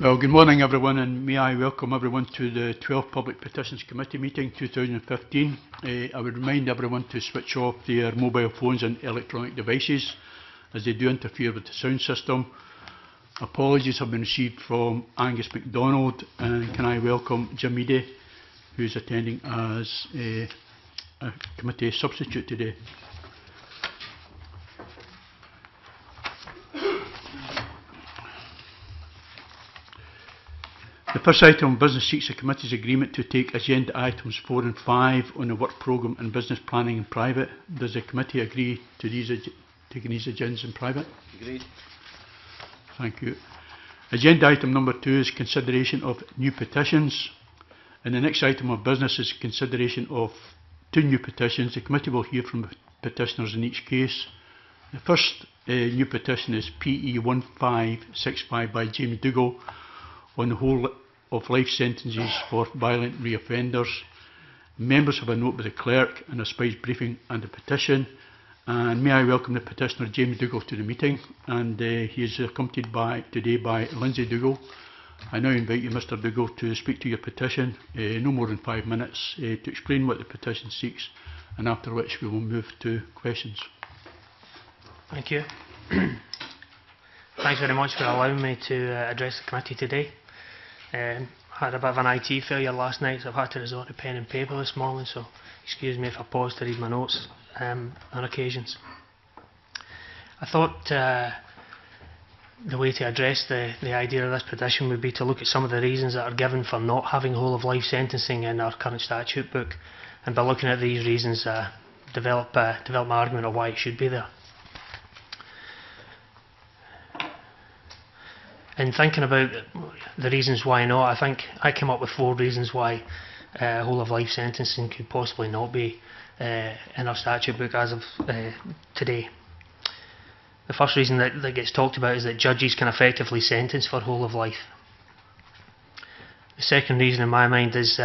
Well, good morning everyone and may I welcome everyone to the 12th Public Petitions Committee meeting 2015. Uh, I would remind everyone to switch off their mobile phones and electronic devices as they do interfere with the sound system. Apologies have been received from Angus MacDonald and can I welcome Jim Eadie who is attending as a, a committee substitute today. First item of business seeks the committee's agreement to take agenda items 4 and 5 on the work programme and business planning in private. Does the committee agree to these taking these agendas in private? Agreed. Thank you. Agenda item number 2 is consideration of new petitions. And the next item of business is consideration of two new petitions. The committee will hear from petitioners in each case. The first uh, new petition is PE 1565 by James Dougall on the whole of life sentences for violent reoffenders. Members have a note with the clerk and a SPICe briefing and a petition. And may I welcome the petitioner James Dougall to the meeting and uh, he is accompanied by today by Lindsay Dougall. I now invite you Mr Dougall to speak to your petition, uh, no more than five minutes, uh, to explain what the petition seeks and after which we will move to questions. Thank you. Thanks very much for allowing me to uh, address the committee today. Um, I had a bit of an IT failure last night, so I've had to resort to pen and paper this morning, so excuse me if I pause to read my notes um, on occasions. I thought uh, the way to address the, the idea of this petition would be to look at some of the reasons that are given for not having whole of life sentencing in our current statute book, and by looking at these reasons, uh, develop, uh, develop my argument of why it should be there. In thinking about the reasons why not, I think I came up with four reasons why uh, whole of life sentencing could possibly not be uh, in our statute book as of uh, today. The first reason that, that gets talked about is that judges can effectively sentence for whole of life. The second reason in my mind is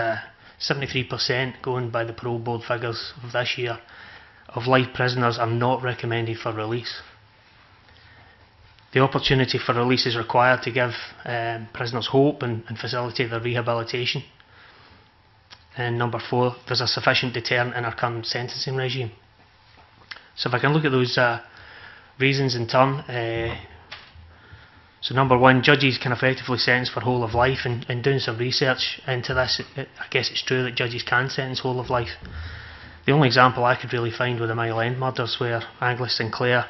73% uh, going by the parole board figures of this year of life prisoners are not recommended for release. The opportunity for release is required to give um, prisoners hope and, and facilitate their rehabilitation. And number four, there's a sufficient deterrent in our current sentencing regime. So if I can look at those uh, reasons in turn. Uh, so number one, judges can effectively sentence for whole of life and, and doing some research into this, it, I guess it's true that judges can sentence whole of life. The only example I could really find were the Mile End murders where Angus Sinclair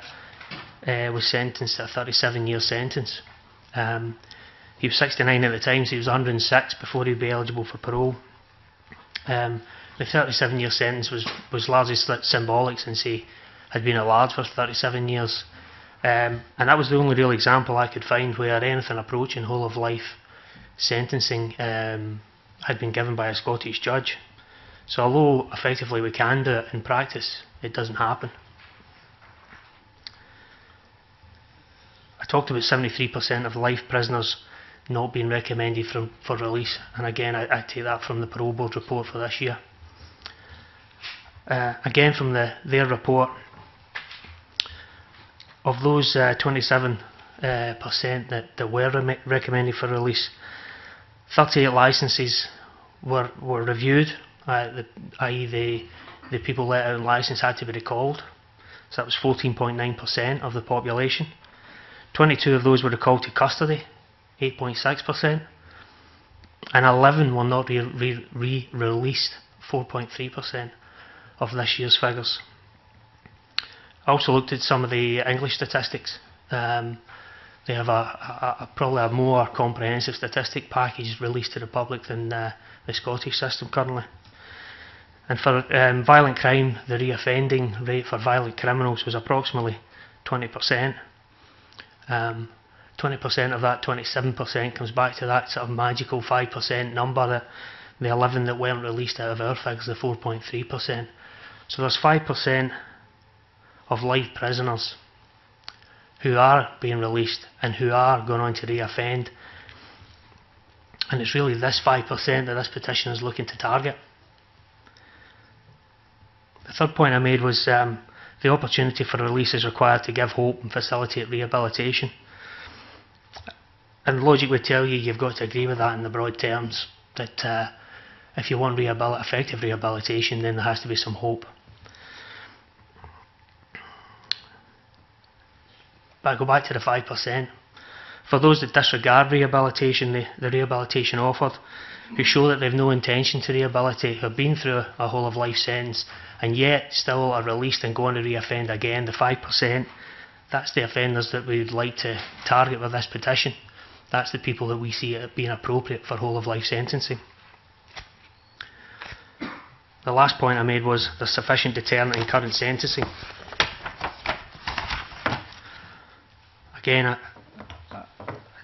uh, was sentenced to a 37 year sentence. Um, he was 69 at the time, so he was 106 before he'd be eligible for parole. Um, the 37 year sentence was, was largely symbolic since he had been at large for 37 years. Um, and that was the only real example I could find where anything approaching whole of life sentencing um, had been given by a Scottish judge. So although effectively we can do it in practice, it doesn't happen. Talked about 73% of life prisoners not being recommended from, for release, and again, I, I take that from the parole board report for this year. Uh, again, from the, their report, of those uh, 27 uh, percent that, that were re recommended for release, 38 licences were, were reviewed, uh, i.e., the, the people let out in licence had to be recalled. So that was 14.9% of the population. 22 of those were recalled to custody, 8.6%, and 11 were not re-released, re re 4.3% of this year's figures. I also looked at some of the English statistics. Um, they have a, a, a, probably a more comprehensive statistic package released to the public than uh, the Scottish system currently. And for um, violent crime, the reoffending rate for violent criminals was approximately 20%. Um, 20% of that 27% comes back to that sort of magical 5% number that the 11 that weren't released out of our figures, the 4.3%. So there's 5% of life prisoners who are being released and who are going on to reoffend. And it's really this 5% that this petition is looking to target. The third point I made was um, the opportunity for release is required to give hope and facilitate rehabilitation. and logic would tell you you've got to agree with that in the broad terms that uh, if you want rehabil- effective rehabilitation, then there has to be some hope. But I go back to the 5%. For those that disregard rehabilitation, the, the rehabilitation offered, who show that they've no intention to rehabilitate, who have been through a, whole of life sentence, and yet still are released and go on to reoffend again, the 5%, that's the offenders that we'd like to target with this petition. That's the people that we see it being appropriate for whole of life sentencing. The last point I made was the sufficient deterrent in current sentencing. Again, I, I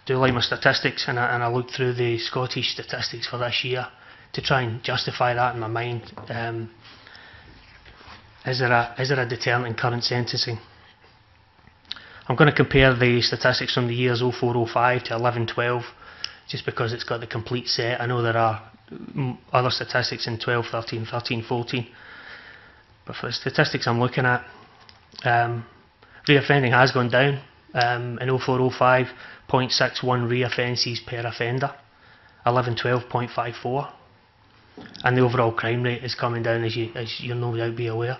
do like my statistics and I, and I looked through the Scottish statistics for this year to try and justify that in my mind. Um, is, there a, is there a deterrent in current sentencing? I'm going to compare the statistics from the years 0405 to 1112 just because it's got the complete set. I know there are other statistics in 12, 13, 13, 14. But for the statistics I'm looking at, um, reoffending has gone down. Um, in 0405, 0.61 reoffences per offender, 1112.54. And the overall crime rate is coming down as, you, as you'll no doubt be aware.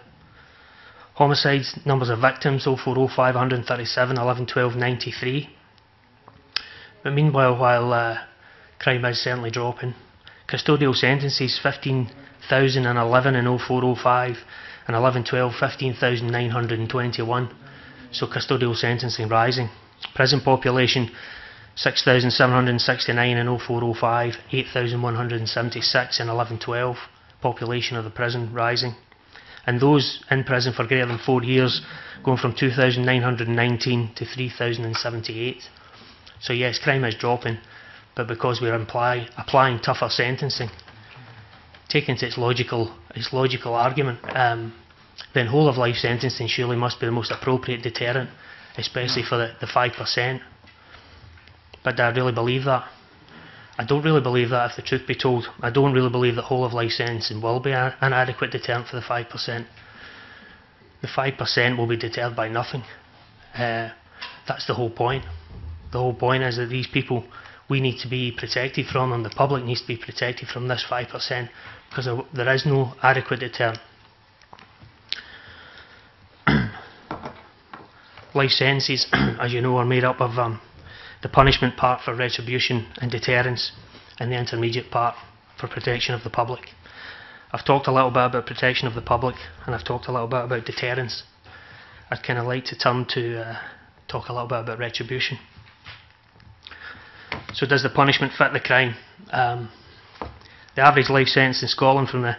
Homicides, numbers of victims, 0405, 137, 1112, 93. But meanwhile, while uh, crime is certainly dropping, custodial sentences 15,011 in 0405 and 1112 15,921. So custodial sentencing rising. Prison population 6,769 in 0405, 8,176 in 1112. Population of the prison rising and those in prison for greater than four years going from 2,919 to 3,078. So yes, crime is dropping, but because we're imply, applying tougher sentencing, taken to its logical, its logical argument, um, then whole of life sentencing surely must be the most appropriate deterrent, especially for the, the 5%. But do I really believe that? I don't really believe that, if the truth be told. I don't really believe that whole of life sentencing will be an adequate deterrent for the 5%. The 5% will be deterred by nothing. Uh, that's the whole point. The whole point is that these people, we need to be protected from them, the public needs to be protected from this 5% because there, is no adequate deterrent. life sentences, as you know, are made up of um, the punishment part for retribution and deterrence, and the intermediate part for protection of the public. I've talked a little bit about protection of the public, and I've talked a little bit about deterrence. I'd kind of like to turn to uh, talk a little bit about retribution. So, does the punishment fit the crime? Um, the average life sentence in Scotland, from the,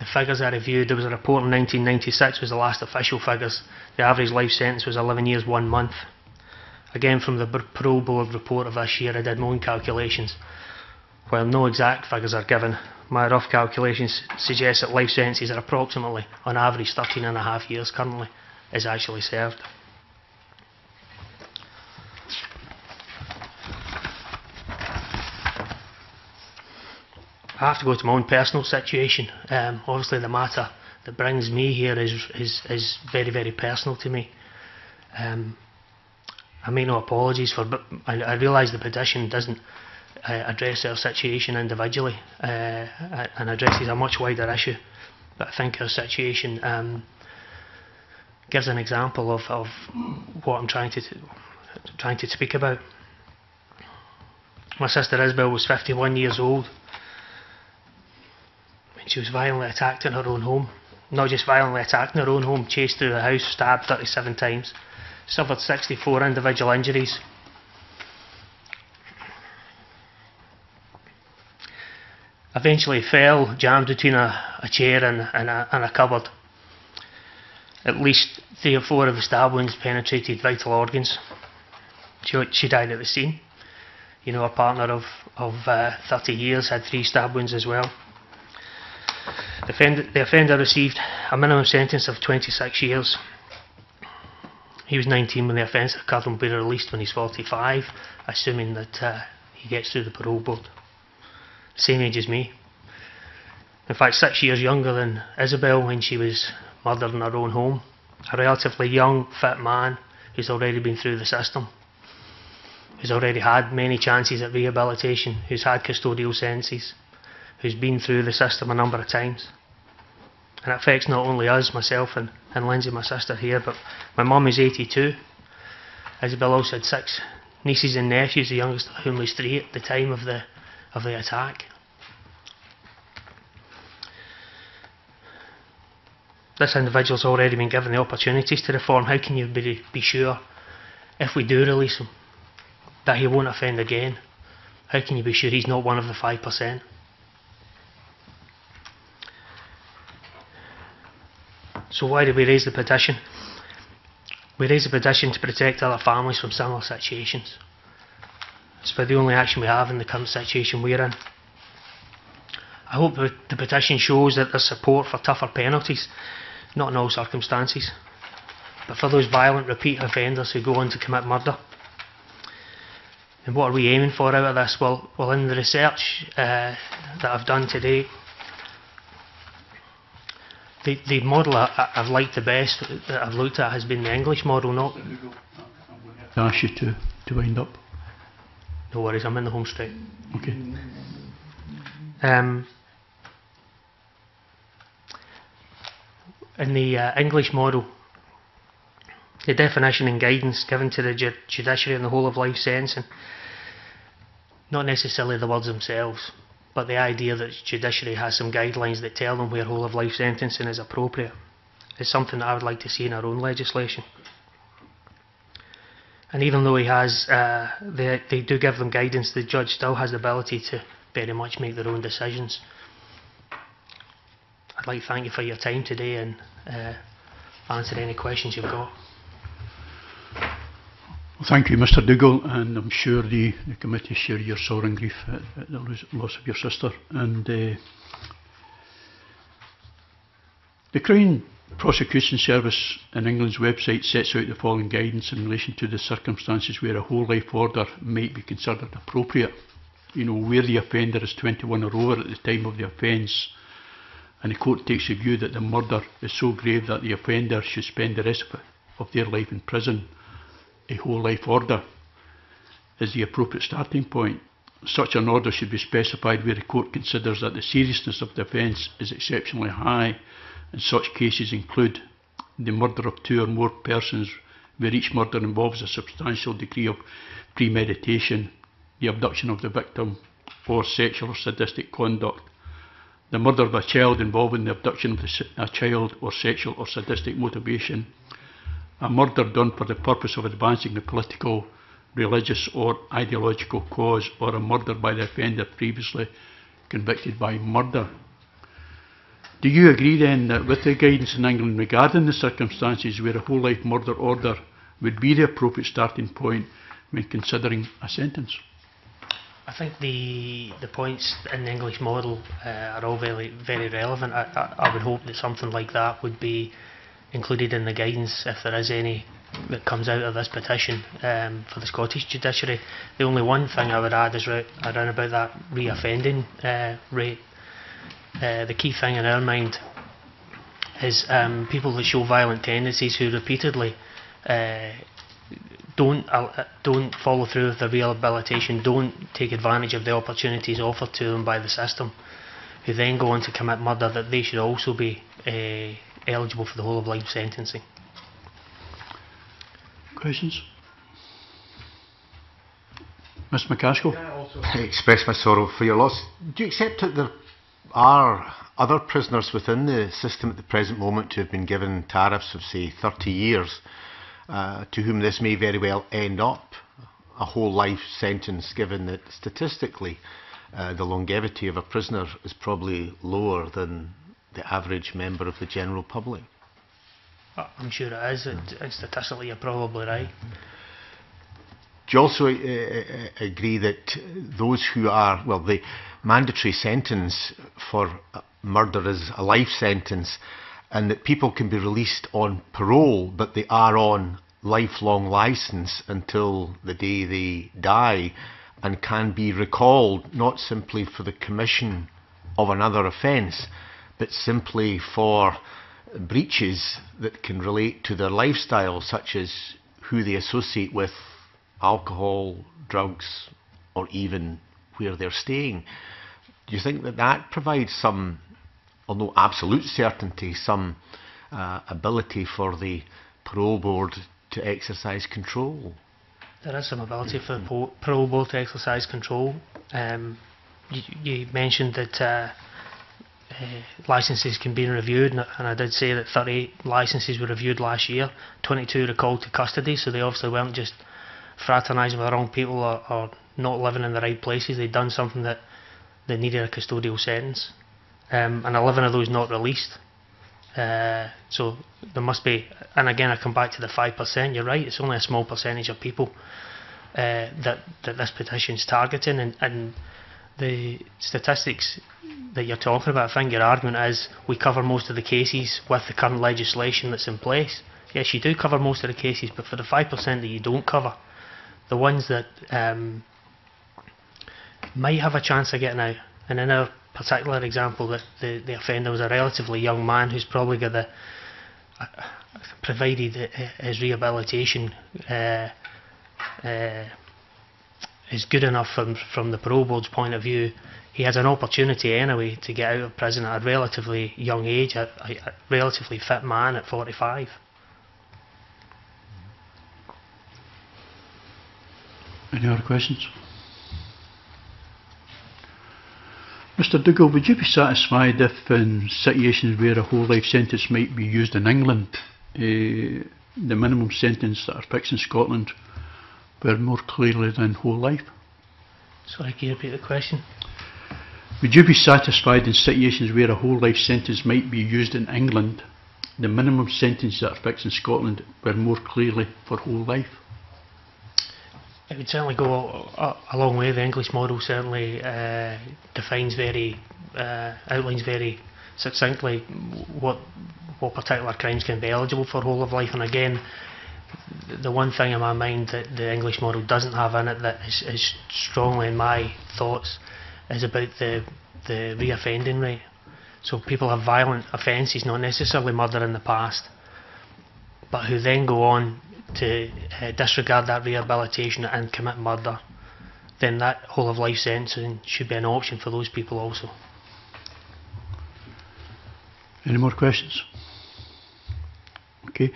the figures I reviewed, there was a report in 1996, was the last official figures. The average life sentence was 11 years, one month. Again, from the Parole Board report of this year, I did my own calculations. While no exact figures are given, my rough calculations suggest that life sentences are approximately, on average, 13 and a half years currently is actually served. I have to go to my own personal situation. Um, obviously, the matter that brings me here is is, is very, very personal to me. Um, I make no apologies for, but I, I realise the petition doesn't uh, address our situation individually uh, and addresses a much wider issue. But I think our situation um, gives an example of, of what I'm trying to trying to speak about. My sister Isabel was 51 years old when she was violently attacked in her own home. Not just violently attacked in her own home, chased through the house, stabbed 37 times suffered 64 individual injuries. Eventually fell, jammed between a, a chair and, and, a, and a cupboard. At least three or four of the stab wounds penetrated vital organs. She, she died at the scene. You know, a partner of, of uh, 30 years had three stab wounds as well. The offender, the offender received a minimum sentence of 26 years. He was 19 when the offence occurred and will be released when he's 45, assuming that uh, he gets through the parole board. Same age as me. In fact, six years younger than Isabel when she was murdered in her own home. A relatively young, fit man who's already been through the system. who's already had many chances at rehabilitation, who's had custodial sentences, who's been through the system a number of times. And it affects not only us, myself and, and Lindsay, my sister here, but my mum is 82. Isabel also had six nieces and nephews, the youngest of whom was three at the time of the, of the attack. This individual's already been given the opportunities to reform. How can you be, be sure, if we do release him, that he won't offend again? How can you be sure he's not one of the 5%? So why did we raise the petition? We raised the petition to protect other families from similar situations. It's about the only action we have in the current situation we're in. I hope that the petition shows that there's support for tougher penalties, not in all circumstances, but for those violent repeat offenders who go on to commit murder. And what are we aiming for out of this? Well, well in the research uh, that I've done today, the, the model I, I've liked the best that I've looked at has been the English model, not. I ask you to, to wind up. No worries, I'm in the home straight. Okay. Um, in the uh, English model, the definition and guidance given to the ju- judiciary on the whole of life sentencing, not necessarily the words themselves, but the idea that the judiciary has some guidelines that tell them where whole of life sentencing is appropriate, is something that I would like to see in our own legislation. And even though he has, uh, they, they do give them guidance, the judge still has the ability to very much make their own decisions. I'd like to thank you for your time today and uh, answer any questions you've got. Well, thank you, Mr Dougall, and I'm sure the, the committee share your sorrow and grief at, at the loss of your sister. And uh, the Crown Prosecution Service in England's website sets out the following guidance in relation to the circumstances where a whole life order might be considered appropriate. You know, where the offender is 21 or over at the time of the offence, and the court takes a view that the murder is so grave that the offender should spend the rest of their life in prison a whole life order is the appropriate starting point. Such an order should be specified where the court considers that the seriousness of the offence is exceptionally high, and such cases include the murder of two or more persons where each murder involves a substantial degree of premeditation, the abduction of the victim, or sexual or sadistic conduct, the murder of a child involving the abduction of a child or sexual or sadistic motivation, a murder done for the purpose of advancing a political, religious or ideological cause, or a murder by the offender previously convicted by murder. Do you agree then that with the guidance in England regarding the circumstances where a whole life murder order would be the appropriate starting point when considering a sentence? I think the the points in the English model uh, are all very very relevant. I, I, I would hope that something like that would be included in the guidance if there is any that comes out of this petition um, for the Scottish judiciary. The only one thing I would add is around about that re-offending uh, rate. Uh, the key thing in our mind is um, people that show violent tendencies who repeatedly uh, don't uh, don't follow through with the rehabilitation, don't take advantage of the opportunities offered to them by the system, who then go on to commit murder, that they should also be uh, eligible for the whole of life sentencing. Questions? Ms MacAskill? I express my sorrow for your loss. Do you accept that there are other prisoners within the system at the present moment who have been given tariffs of, say, 30 years, uh, to whom this may very well end up a whole life sentence, given that statistically uh, the longevity of a prisoner is probably lower than the average member of the general public? Uh, I'm sure it is, it, statistically you're probably right. Do you also uh, uh, agree that those who are, well, the mandatory sentence for uh, murder is a life sentence, and that people can be released on parole, but they are on lifelong licence until the day they die, and can be recalled not simply for the commission of another offence, but simply for breaches that can relate to their lifestyle, such as who they associate with alcohol, drugs, or even where they're staying. Do you think that that provides some, although absolute certainty, some uh, ability for the parole board to exercise control? There is some ability for the parole board to exercise control. Um, you, you mentioned that uh, uh, licences can be reviewed, and, I did say that 38 licences were reviewed last year, 22 recalled to custody, so they obviously weren't just fraternising with the wrong people or, or not living in the right places. They'd done something that they needed a custodial sentence, um, and 11 of those not released. Uh, so there must be, and again I come back to the five percent. You're right; it's only a small percentage of people uh, that that this petition's targeting, and, and the statistics that you're talking about. I think your argument is we cover most of the cases with the current legislation that's in place. Yes, you do cover most of the cases, but for the five percent that you don't cover, the ones that um, might have a chance of getting out, and in our particular example that the, the offender was a relatively young man who's probably got the uh, provided his rehabilitation uh, uh, is good enough from from the parole board's point of view he has an opportunity anyway to get out of prison at a relatively young age a, a, relatively fit man at 45 Any other questions? Mr Dougall, would you be satisfied if in situations where a whole life sentence might be used in England, uh, the minimum sentence that are fixed in Scotland were more clearly than whole life? sorry can you repeat the question Would you be satisfied in situations where a whole life sentence might be used in England, the minimum sentence that are fixed in Scotland were more clearly for whole life? It would certainly go a, a, a long way. The English model certainly uh, defines very, uh, outlines very succinctly what what particular crimes can be eligible for whole of life. And again, the one thing in my mind that the English model doesn't have in it that is, is strongly in my thoughts is about the the reoffending rate. So people have violent offences, not necessarily murder in the past, but who then go on to uh, disregard that rehabilitation and commit murder, then that whole of life sentencing should be an option for those people also. Any more questions? Okay.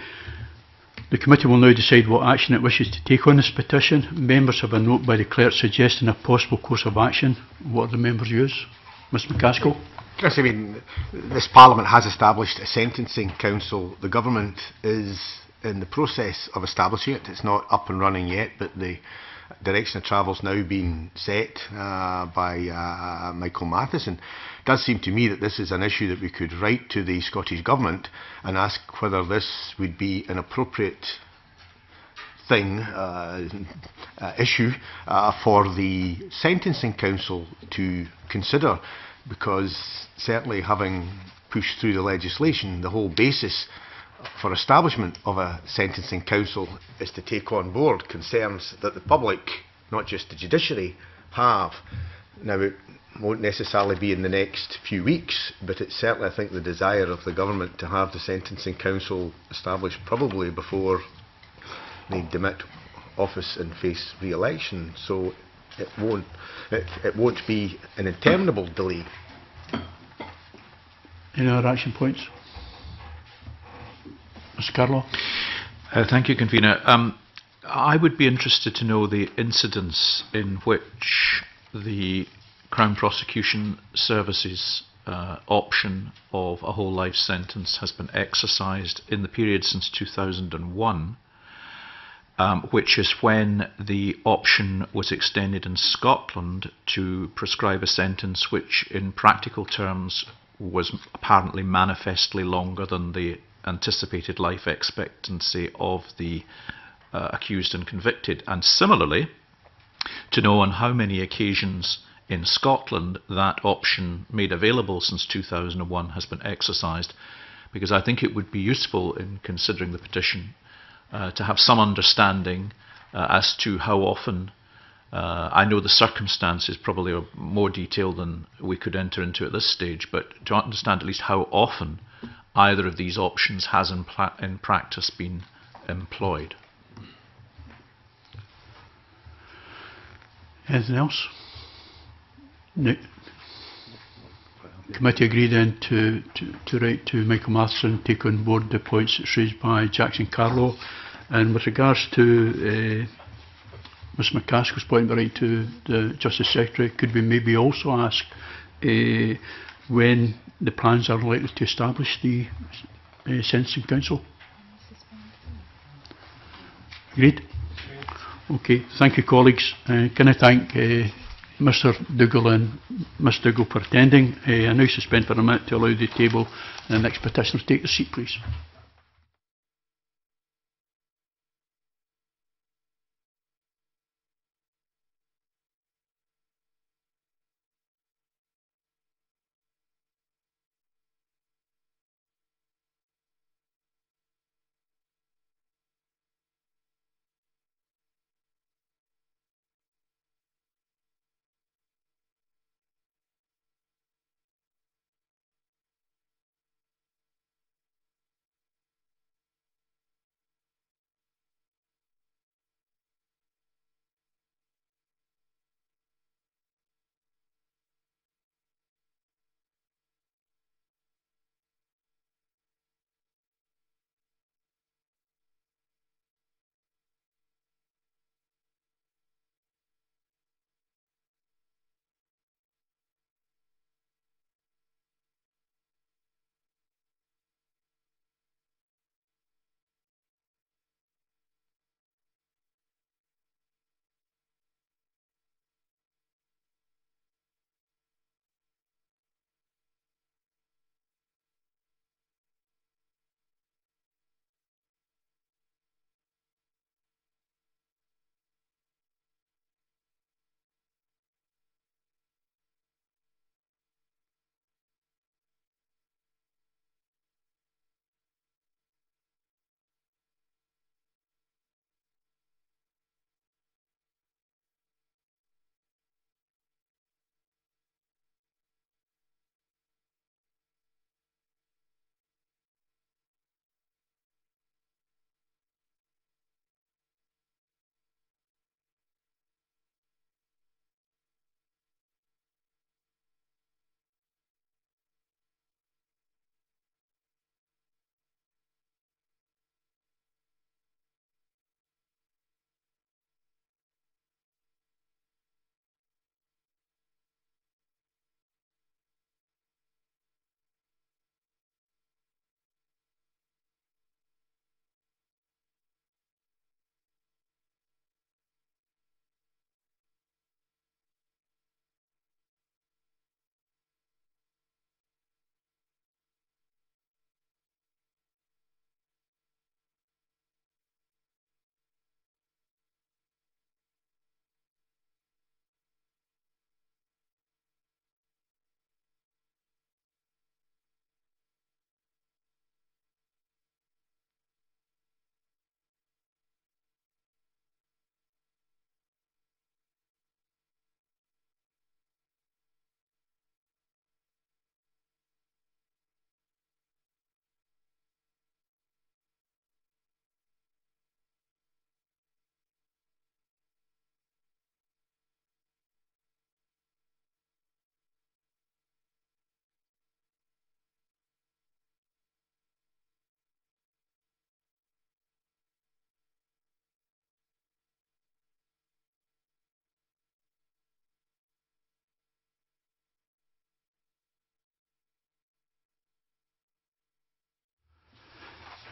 The committee will now decide what action it wishes to take on this petition. Members have a note by the clerk suggesting a possible course of action. What do the members use? Ms MacAskill? Chris, I mean, this Parliament has established a sentencing council. The government is in the process of establishing it. It's not up and running yet, but the direction of travel is now being set uh, by uh, Michael Matheson. It does seem to me that this is an issue that we could write to the Scottish Government and ask whether this would be an appropriate thing, uh, uh, issue uh, for the Sentencing Council to consider because certainly having pushed through the legislation, the whole basis for establishment of a sentencing council is to take on board concerns that the public, not just the judiciary, have. Now, it won't necessarily be in the next few weeks, but it's certainly, I think, the desire of the government to have the sentencing council established probably before they demit office and face re-election. So it won't, it, it won't be an interminable delay. Any other action points? Mr Carlaw? Uh, thank you, Convener. Um, I would be interested to know the incidents in which the Crown Prosecution Service's uh, option of a whole life sentence has been exercised in the period since 2001, um, which is when the option was extended in Scotland to prescribe a sentence which, in practical terms, was apparently manifestly longer than the anticipated life expectancy of the uh, accused and convicted. And similarly, to know on how many occasions in Scotland that option made available since 2001 has been exercised, because I think it would be useful in considering the petition uh, to have some understanding uh, as to how often. Uh, I know the circumstances probably are more detailed than we could enter into at this stage, but to understand at least how often either of these options has in, in practice been employed. Anything else? No. Committee agree then to, to, to write to Michael Matheson, take on board the points raised by Jackson Carlaw. And with regards to uh, Ms MacAskill's point, right to the Justice Secretary, could we maybe also ask uh, when the plans are likely to establish the uh, Sentencing Council? Agreed? Okay, thank you colleagues. Uh, can I thank uh, Mr Dougall and Ms Dougall for attending. Uh, I now suspend for a minute to allow the table and the next petitioner to take the seat please.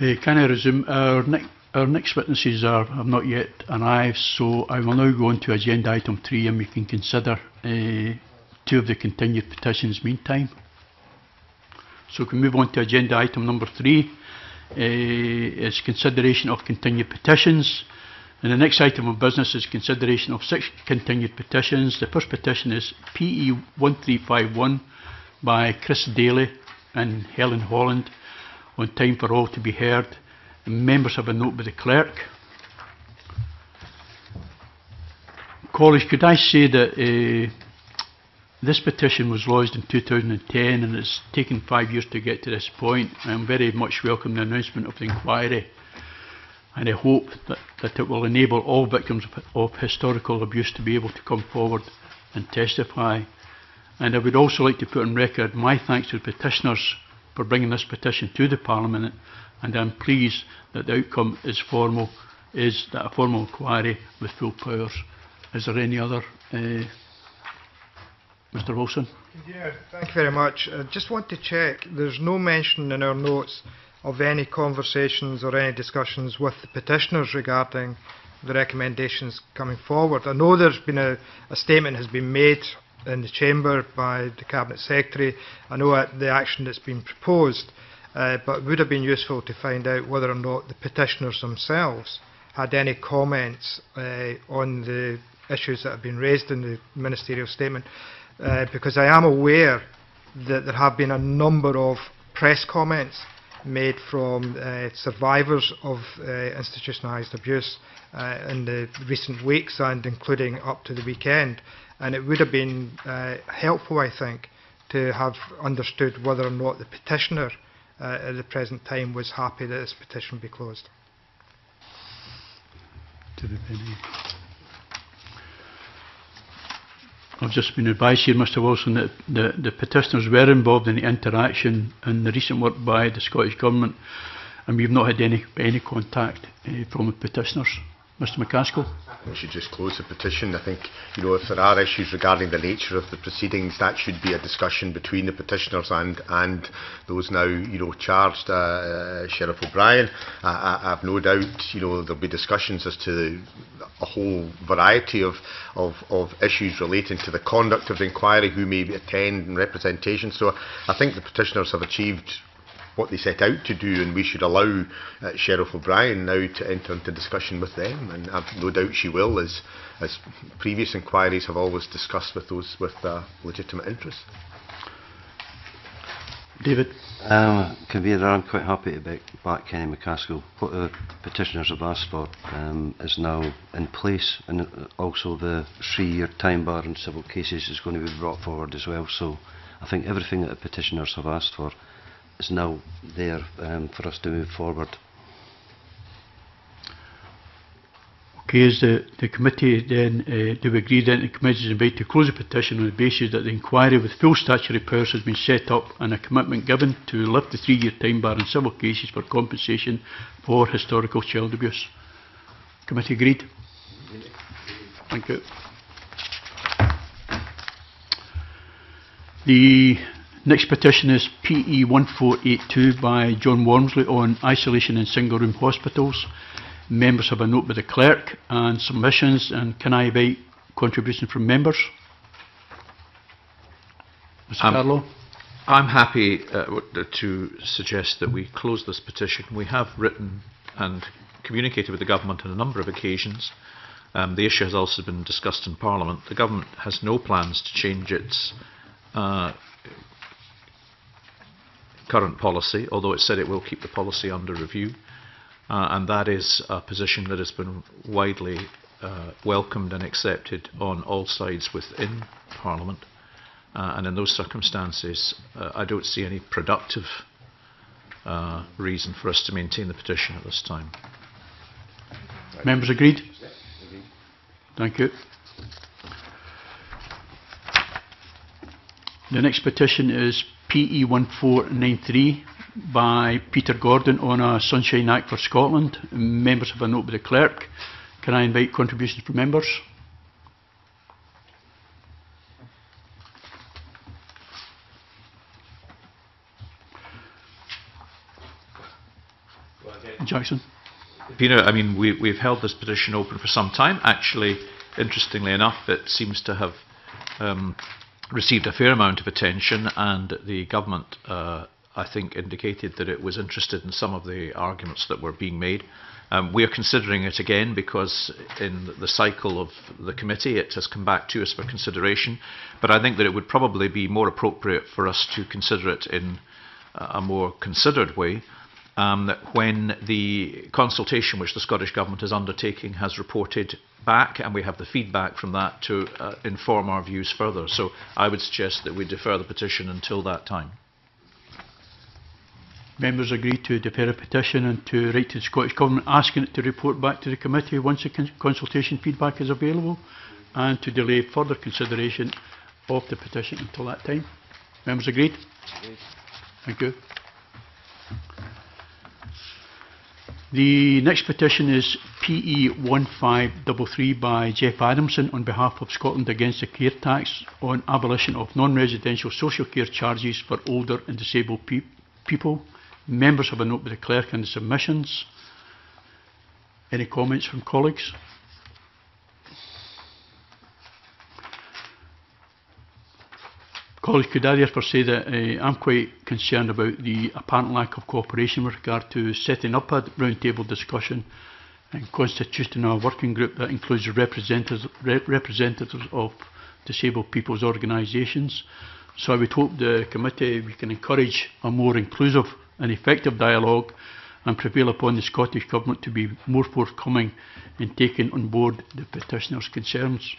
Uh, can I resume? Our, ne our next witnesses are, have not yet arrived, so I will now go on to agenda item three and we can consider uh, two of the continued petitions meantime. So we can move on to agenda item number three, uh, is consideration of continued petitions. And the next item of business is consideration of six continued petitions. The first petition is PE 1351 by Chris Daly and Helen Holland on time for all to be heard. And members have a note by the clerk. Colleagues, could I say that uh, this petition was lodged in 2010 and it's taken five years to get to this point. I am very much welcome the announcement of the inquiry. and I hope that, that it will enable all victims of, of historical abuse to be able to come forward and testify. And I would also like to put on record my thanks to the petitioners for bringing this petition to the Parliament and I'm pleased that the outcome is formal, is that a formal inquiry with full powers. Is there any other, uh, Mr Wilson? Yeah, thank you very much. I just want to check, there's no mention in our notes of any conversations or any discussions with the petitioners regarding the recommendations coming forward. I know there's been a, a statement has been made in the Chamber by the Cabinet Secretary. I know the action that's been proposed, uh, but it would have been useful to find out whether or not the petitioners themselves had any comments uh, on the issues that have been raised in the ministerial statement, uh, because I am aware that there have been a number of press comments made from uh, survivors of uh, institutionalised abuse in the recent weeks and including up to the weekend. And it would have been uh, helpful, I think, to have understood whether or not the petitioner uh, at the present time was happy that this petition be closed. To the penny. I've just been advised here, Mr Wilson, that the, the petitioners were involved in the interaction and the recent work by the Scottish Government and we've not had any, any contact uh, from the petitioners. Mr MacAskill? We should just close the petition. I think, you know, if there are issues regarding the nature of the proceedings, that should be a discussion between the petitioners and and those now, you know, charged. Uh, uh, Sheriff O'Brien, uh, I, I've no doubt, you know, there'll be discussions as to a whole variety of, of, of issues relating to the conduct of the inquiry, who may attend and representation. So I think the petitioners have achieved what they set out to do, and we should allow uh, Sheriff O'Brien now to enter into discussion with them, and I've no doubt she will, as as previous inquiries have always discussed with those with uh, legitimate interests. David? Um, Convener, I'm quite happy to back, back Kenny MacAskill. What the petitioners have asked for um, is now in place, and uh, also the three-year time bar in civil cases is going to be brought forward as well. So I think everything that the petitioners have asked for is now there um, for us to move forward. Okay, is the, the committee then, uh, do we agree then the committee is invited to close the petition on the basis that the inquiry with full statutory powers has been set up and a commitment given to lift the three-year time bar in civil cases for compensation for historical child abuse? Committee agreed? Thank you. The next petition is PE 1482 by John Womersley on isolation in single room hospitals. Members have a note with the clerk and submissions and can I invite contribution from members? Mr Um, Carlaw? I'm happy uh, to suggest that we close this petition. We have written and communicated with the government on a number of occasions. Um, the issue has also been discussed in Parliament. The government has no plans to change its uh, current policy, although it said it will keep the policy under review. Uh, and that is a position that has been widely uh, welcomed and accepted on all sides within Parliament. Uh, and in those circumstances, uh, I don't see any productive uh, reason for us to maintain the petition at this time. Members agreed? Thank you. The next petition is PE 1493 by Peter Gordon on a Sunshine Act for Scotland. Members have a note with the clerk. Can I invite contributions from members? Jackson? Peter, I mean, we, we've held this petition open for some time. Actually, interestingly enough, it seems to have um, received a fair amount of attention, and the government, uh, I think, indicated that it was interested in some of the arguments that were being made. Um, we are considering it again because in the cycle of the committee it has come back to us for consideration. But I think that it would probably be more appropriate for us to consider it in uh, a more considered way um, when the consultation which the Scottish Government is undertaking has reported back and we have the feedback from that to uh, inform our views further. So I would suggest that we defer the petition until that time. Members agreed to defer a petition and to write to the Scottish Government asking it to report back to the committee once the con consultation feedback is available and to delay further consideration of the petition until that time. Members agreed? Thank you. The next petition is PE 1533 by Jeff Adamson on behalf of Scotland Against the Care Tax on abolition of non-residential social care charges for older and disabled pe people. Members have a note with the clerk on the submissions. Any comments from colleagues? Colleagues, could I therefore say that uh, I'm quite concerned about the apparent lack of cooperation with regard to setting up a roundtable discussion and constituting a working group that includes representatives, rep representatives of disabled people's organisations. So I would hope the committee we can encourage a more inclusive and effective dialogue and prevail upon the Scottish Government to be more forthcoming in taking on board the petitioner's concerns.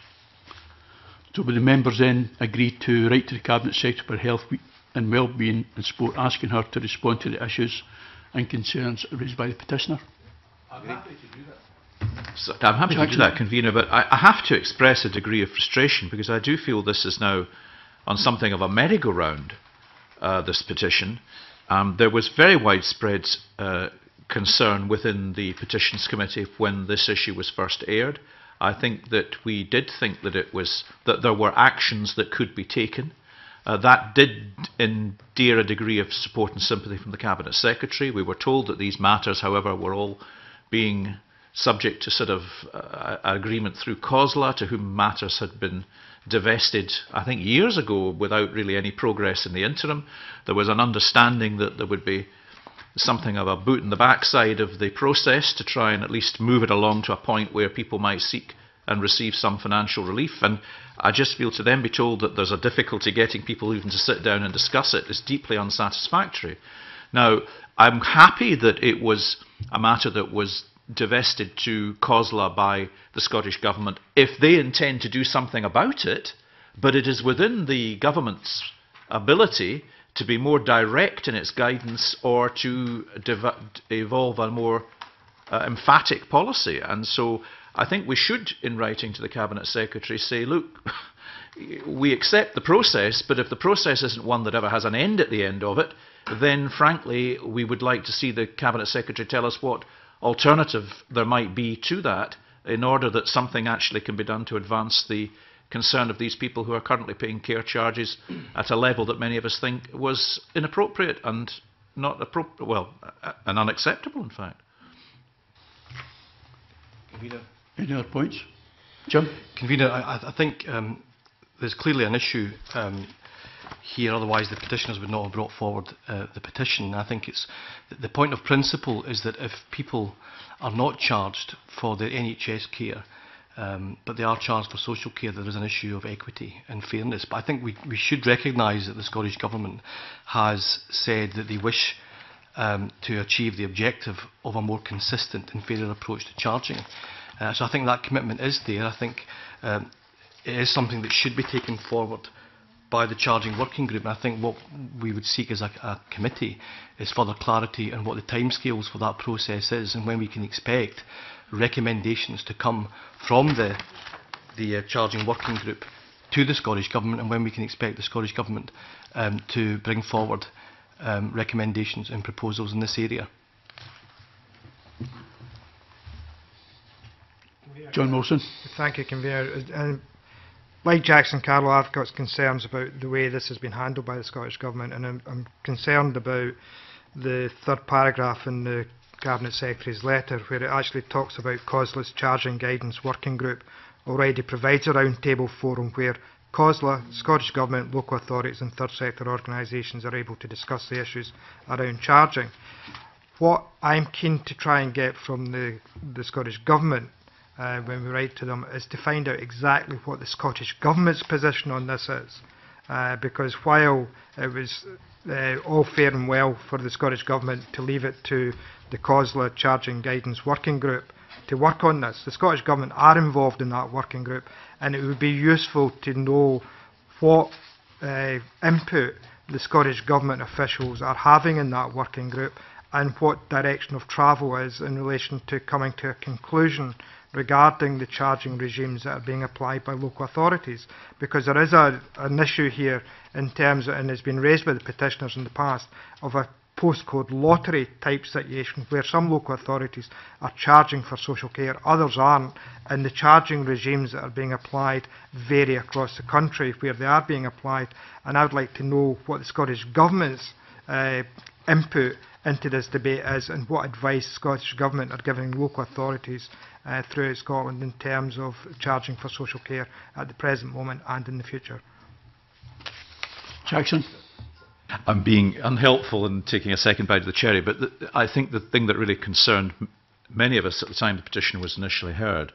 So will the members then agree to write to the Cabinet Secretary for Health and Wellbeing and Sport asking her to respond to the issues and concerns raised by the petitioner? I'm happy to do that. So, I'm happy to do that, convener, but I, I have to express a degree of frustration because I do feel this is now on something of a merry-go-round, uh, this petition. Um, there was very widespread uh, concern within the Petitions Committee when this issue was first aired. I think that we did think that it was that there were actions that could be taken. Uh, that did endear a degree of support and sympathy from the Cabinet Secretary. We were told that these matters, however, were all being subject to sort of uh, agreement through COSLA, to whom matters had been divested, I think, years ago without really any progress in the interim. There was an understanding that there would be something of a boot in the backside of the process to try and at least move it along to a point where people might seek and receive some financial relief. And I just feel to then be told that there's a difficulty getting people even to sit down and discuss it is deeply unsatisfactory. Now, I'm happy that it was a matter that was divested to COSLA by the Scottish Government if they intend to do something about it, but it is within the government's ability to be more direct in its guidance or to evolve a more uh, emphatic policy. And so I think we should, in writing to the Cabinet Secretary, say, look, we accept the process, but if the process isn't one that ever has an end at the end of it, then frankly, we would like to see the Cabinet Secretary tell us what alternative there might be to that in order that something actually can be done to advance the concern of these people who are currently paying care charges at a level that many of us think was inappropriate and not appropriate, well, and unacceptable, in fact. Any other points? Jim? Convener, I, I think um, there's clearly an issue um, here, otherwise the petitioners would not have brought forward uh, the petition. I think it's the point of principle is that if people are not charged for their NHS care, um, but they are charged for social care, there is an issue of equity and fairness. But I think we, we should recognise that the Scottish Government has said that they wish um, to achieve the objective of a more consistent and fairer approach to charging. Uh, so I think that commitment is there. I think um, it is something that should be taken forward by the charging working group. And I think what we would seek as a, a committee is further clarity on what the timescales for that process is and when we can expect recommendations to come from the, the uh, charging working group to the Scottish Government and when we can expect the Scottish Government um, to bring forward um, recommendations and proposals in this area. John Wilson. Thank you, Convener. Like Jackson Carlaw, I've got concerns about the way this has been handled by the Scottish Government, and I'm, I'm concerned about the third paragraph in the Cabinet Secretary's letter, where it actually talks about COSLA's Charging Guidance Working Group already provides a roundtable forum where COSLA, Scottish Government, local authorities and third sector organisations are able to discuss the issues around charging. What I'm keen to try and get from the, the Scottish Government uh, when we write to them is to find out exactly what the Scottish Government's position on this is. Uh, because while it was uh, all fair and well for the Scottish Government to leave it to the COSLA Charging Guidance Working Group to work on this. The Scottish Government are involved in that working group and it would be useful to know what uh, input the Scottish Government officials are having in that working group and what direction of travel is in relation to coming to a conclusion regarding the charging regimes that are being applied by local authorities. Because there is a, an issue here in terms, of, and has been raised by the petitioners in the past, of a postcode lottery type situation where some local authorities are charging for social care, others aren't, and the charging regimes that are being applied vary across the country where they are being applied. And I would like to know what the Scottish Government's uh, input into this debate is and what advice the Scottish Government are giving local authorities uh, throughout Scotland in terms of charging for social care at the present moment and in the future. Jackson? I'm being unhelpful in taking a second bite of the cherry, but the, I think the thing that really concerned many of us at the time the petition was initially heard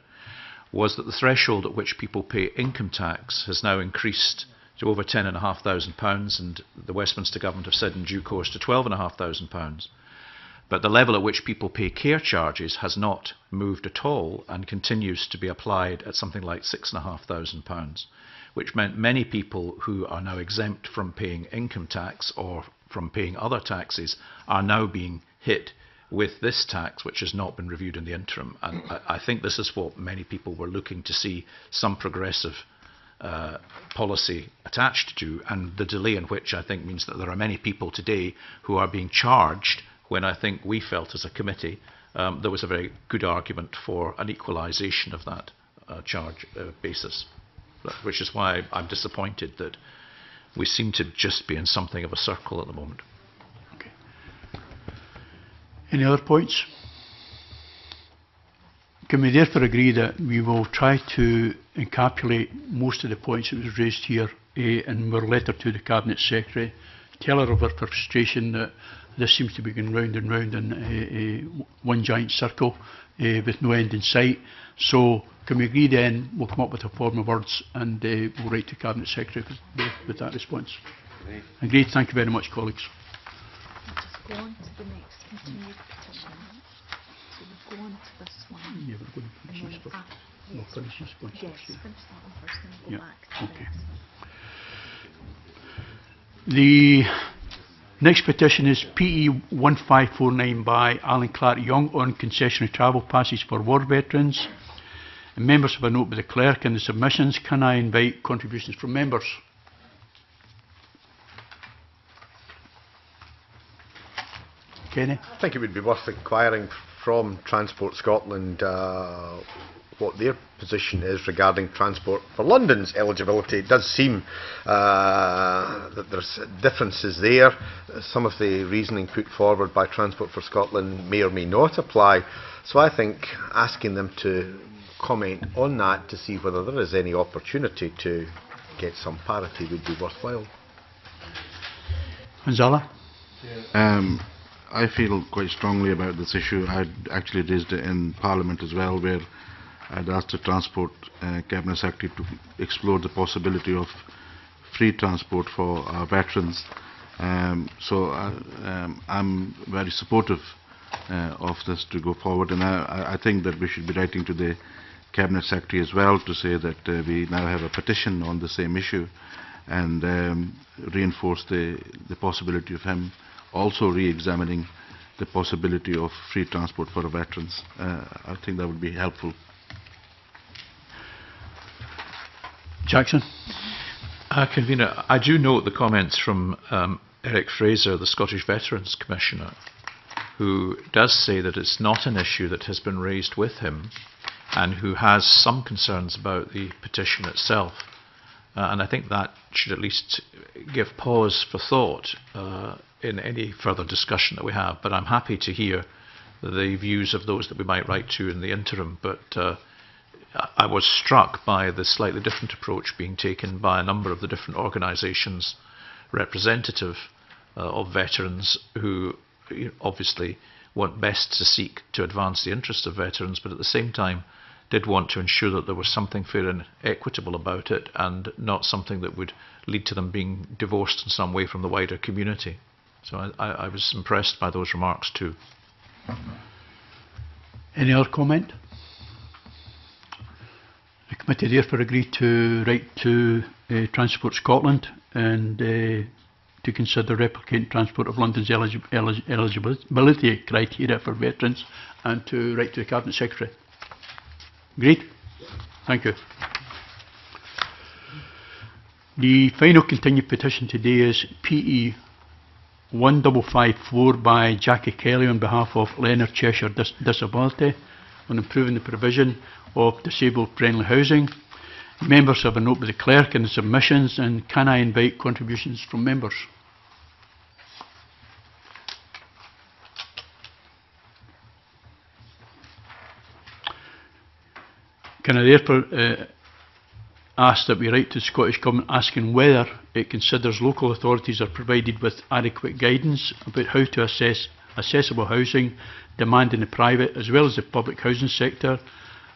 was that the threshold at which people pay income tax has now increased to over £10,500, and the Westminster Government have said in due course to £12,500. But the level at which people pay care charges has not moved at all and continues to be applied at something like £6,500 which meant many people who are now exempt from paying income tax or from paying other taxes are now being hit with this tax, which has not been reviewed in the interim. And I, I think this is what many people were looking to see some progressive uh, policy attached to, and the delay in which I think means that there are many people today who are being charged when I think we felt as a committee um, there was a very good argument for an equalisation of that uh, charge uh, basis which is why I'm disappointed that we seem to just be in something of a circle at the moment. Okay. Any other points? Can we therefore agree that we will try to encapsulate most of the points that was raised here eh, in our letter to the Cabinet Secretary, tell her of our frustration that this seems to be going round and round in uh, uh, one giant circle uh, with no end in sight. So can we agree then we'll come up with a form of words and uh, we'll write to Cabinet Secretary with, with that response. Agreed. Agreed. Thank you very much, colleagues. Just go on to the next continued petition. So we go on to this one. Yeah, we're going to finish and this then first. af- We'll finish this one yes, first, yeah. finish that one first and then go Yeah, back to the okay. next one. The next petition is PE 1549 by Alan Clark Young on concessionary travel passes for war veterans. And members have a note with the clerk and the submissions. Can I invite contributions from members? Kenny? I think it would be worth inquiring from Transport Scotland uh, what their position is regarding transport for London's eligibility. It does seem uh, that there's differences there. Some of the reasoning put forward by Transport for Scotland may or may not apply. So I think asking them to comment on that to see whether there is any opportunity to get some parity would be worthwhile. Hanzala? Um, I feel quite strongly about this issue. I'd actually raised it in Parliament as well, where I'd asked the Transport uh, Cabinet Secretary to explore the possibility of free transport for our veterans. Um, so I, um, I'm very supportive uh, of this to go forward, and I, I think that we should be writing to the Cabinet Secretary as well to say that uh, we now have a petition on the same issue and um, reinforce the, the possibility of him also re-examining the possibility of free transport for veterans. Uh, I think that would be helpful. Jackson? Uh, Convener, I do note the comments from um, Eric Fraser, the Scottish Veterans Commissioner, who does say that it's not an issue that has been raised with him and who has some concerns about the petition itself. Uh, and I think that should at least give pause for thought uh, in any further discussion that we have. But I'm happy to hear the views of those that we might write to in the interim. But uh, I was struck by the slightly different approach being taken by a number of the different organisations representative uh, of veterans who obviously want best to seek to advance the interests of veterans, but at the same time did want to ensure that there was something fair and equitable about it and not something that would lead to them being divorced in some way from the wider community. So I, I, I was impressed by those remarks too. Any other comment? Committee therefore agreed to write to uh, Transport Scotland and uh, to consider replicating transport of London's eligi elig eligibility criteria for veterans and to write to the Cabinet Secretary. Agreed? Thank you. The final continued petition today is PE 1554 by Jackie Kelly on behalf of Leonard Cheshire Dis Disability on improving the provision of disabled friendly housing. Members have a note with the clerk and the submissions and can I invite contributions from members? Can I therefore uh, ask that we write to the Scottish Government asking whether it considers local authorities are provided with adequate guidance about how to assess accessible housing demand in the private as well as the public housing sector,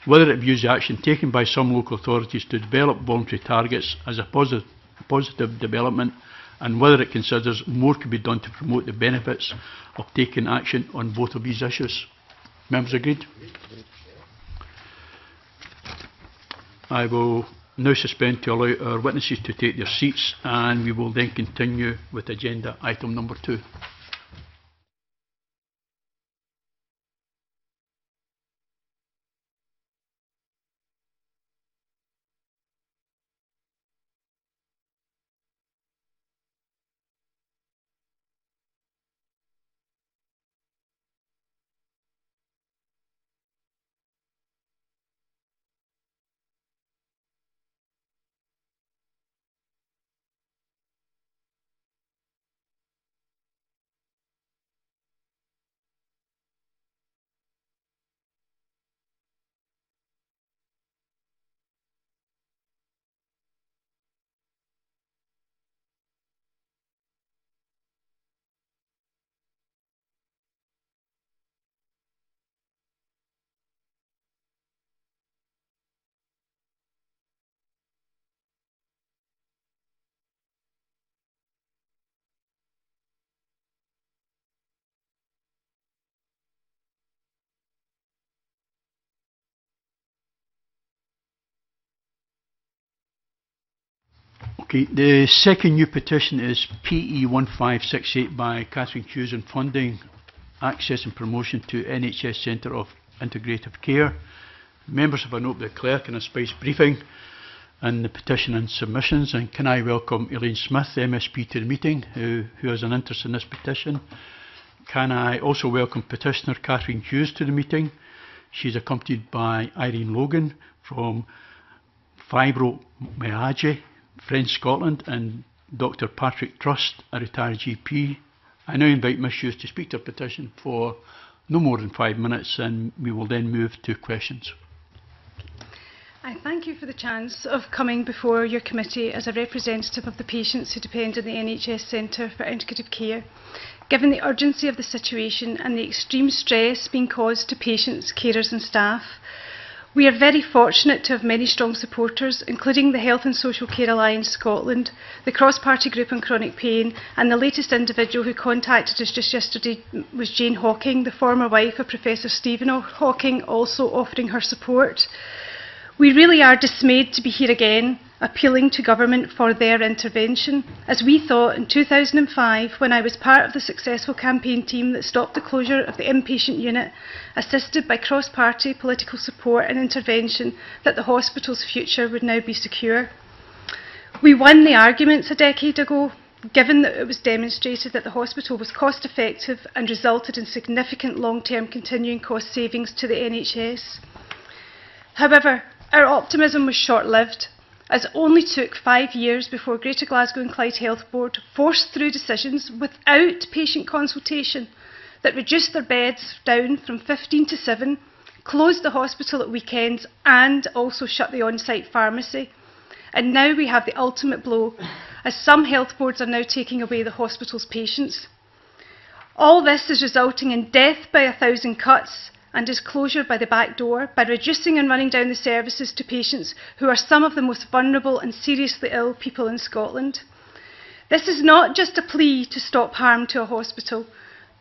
whether it views the action taken by some local authorities to develop voluntary targets as a positive, positive development and whether it considers more could be done to promote the benefits of taking action on both of these issues. Members agreed? I will now suspend to allow our witnesses to take their seats and we will then continue with agenda item number two. Okay, the second new petition is PE 1568 by Catherine Hughes on funding, access and promotion to NHS Centre of Integrative Care. Members have a note the clerk and a SPICe briefing and the petition and submissions. And can I welcome Elaine Smith, MSP, to the meeting, who, who has an interest in this petition. Can I also welcome petitioner Catherine Hughes to the meeting. She's accompanied by Irene Logan from Fibromyalgia Friends Scotland and Dr Patrick Trust, a retired GP. I now invite Ms Hughes to speak to her petition for no more than five minutes and we will then move to questions. I thank you for the chance of coming before your committee as a representative of the patients who depend on the NHS Centre for Integrative Care. Given the urgency of the situation and the extreme stress being caused to patients, carers and staff, We are very fortunate to have many strong supporters, including the Health and Social Care Alliance Scotland, the cross-party group on chronic pain, and the latest individual who contacted us just yesterday was Jane Hawking, the former wife of Professor Stephen Hawking, also offering her support. We really are dismayed to be here again, appealing to government for their intervention, as we thought in 2005 when I was part of the successful campaign team that stopped the closure of the inpatient unit, assisted by cross-party political support and intervention, that the hospital's future would now be secure. We won the arguments a decade ago, given that it was demonstrated that the hospital was cost effective and resulted in significant long-term continuing cost savings to the NHS. However, our optimism was short-lived as it only took five years before Greater Glasgow and Clyde Health Board forced through decisions without patient consultation that reduced their beds down from 15 to 7, closed the hospital at weekends and also shut the on-site pharmacy. And now we have the ultimate blow, as some health boards are now taking away the hospital's patients. All this is resulting in death by a thousand cuts, and his closure by the back door by reducing and running down the services to patients who are some of the most vulnerable and seriously ill people in Scotland. This is not just a plea to stop harm to a hospital,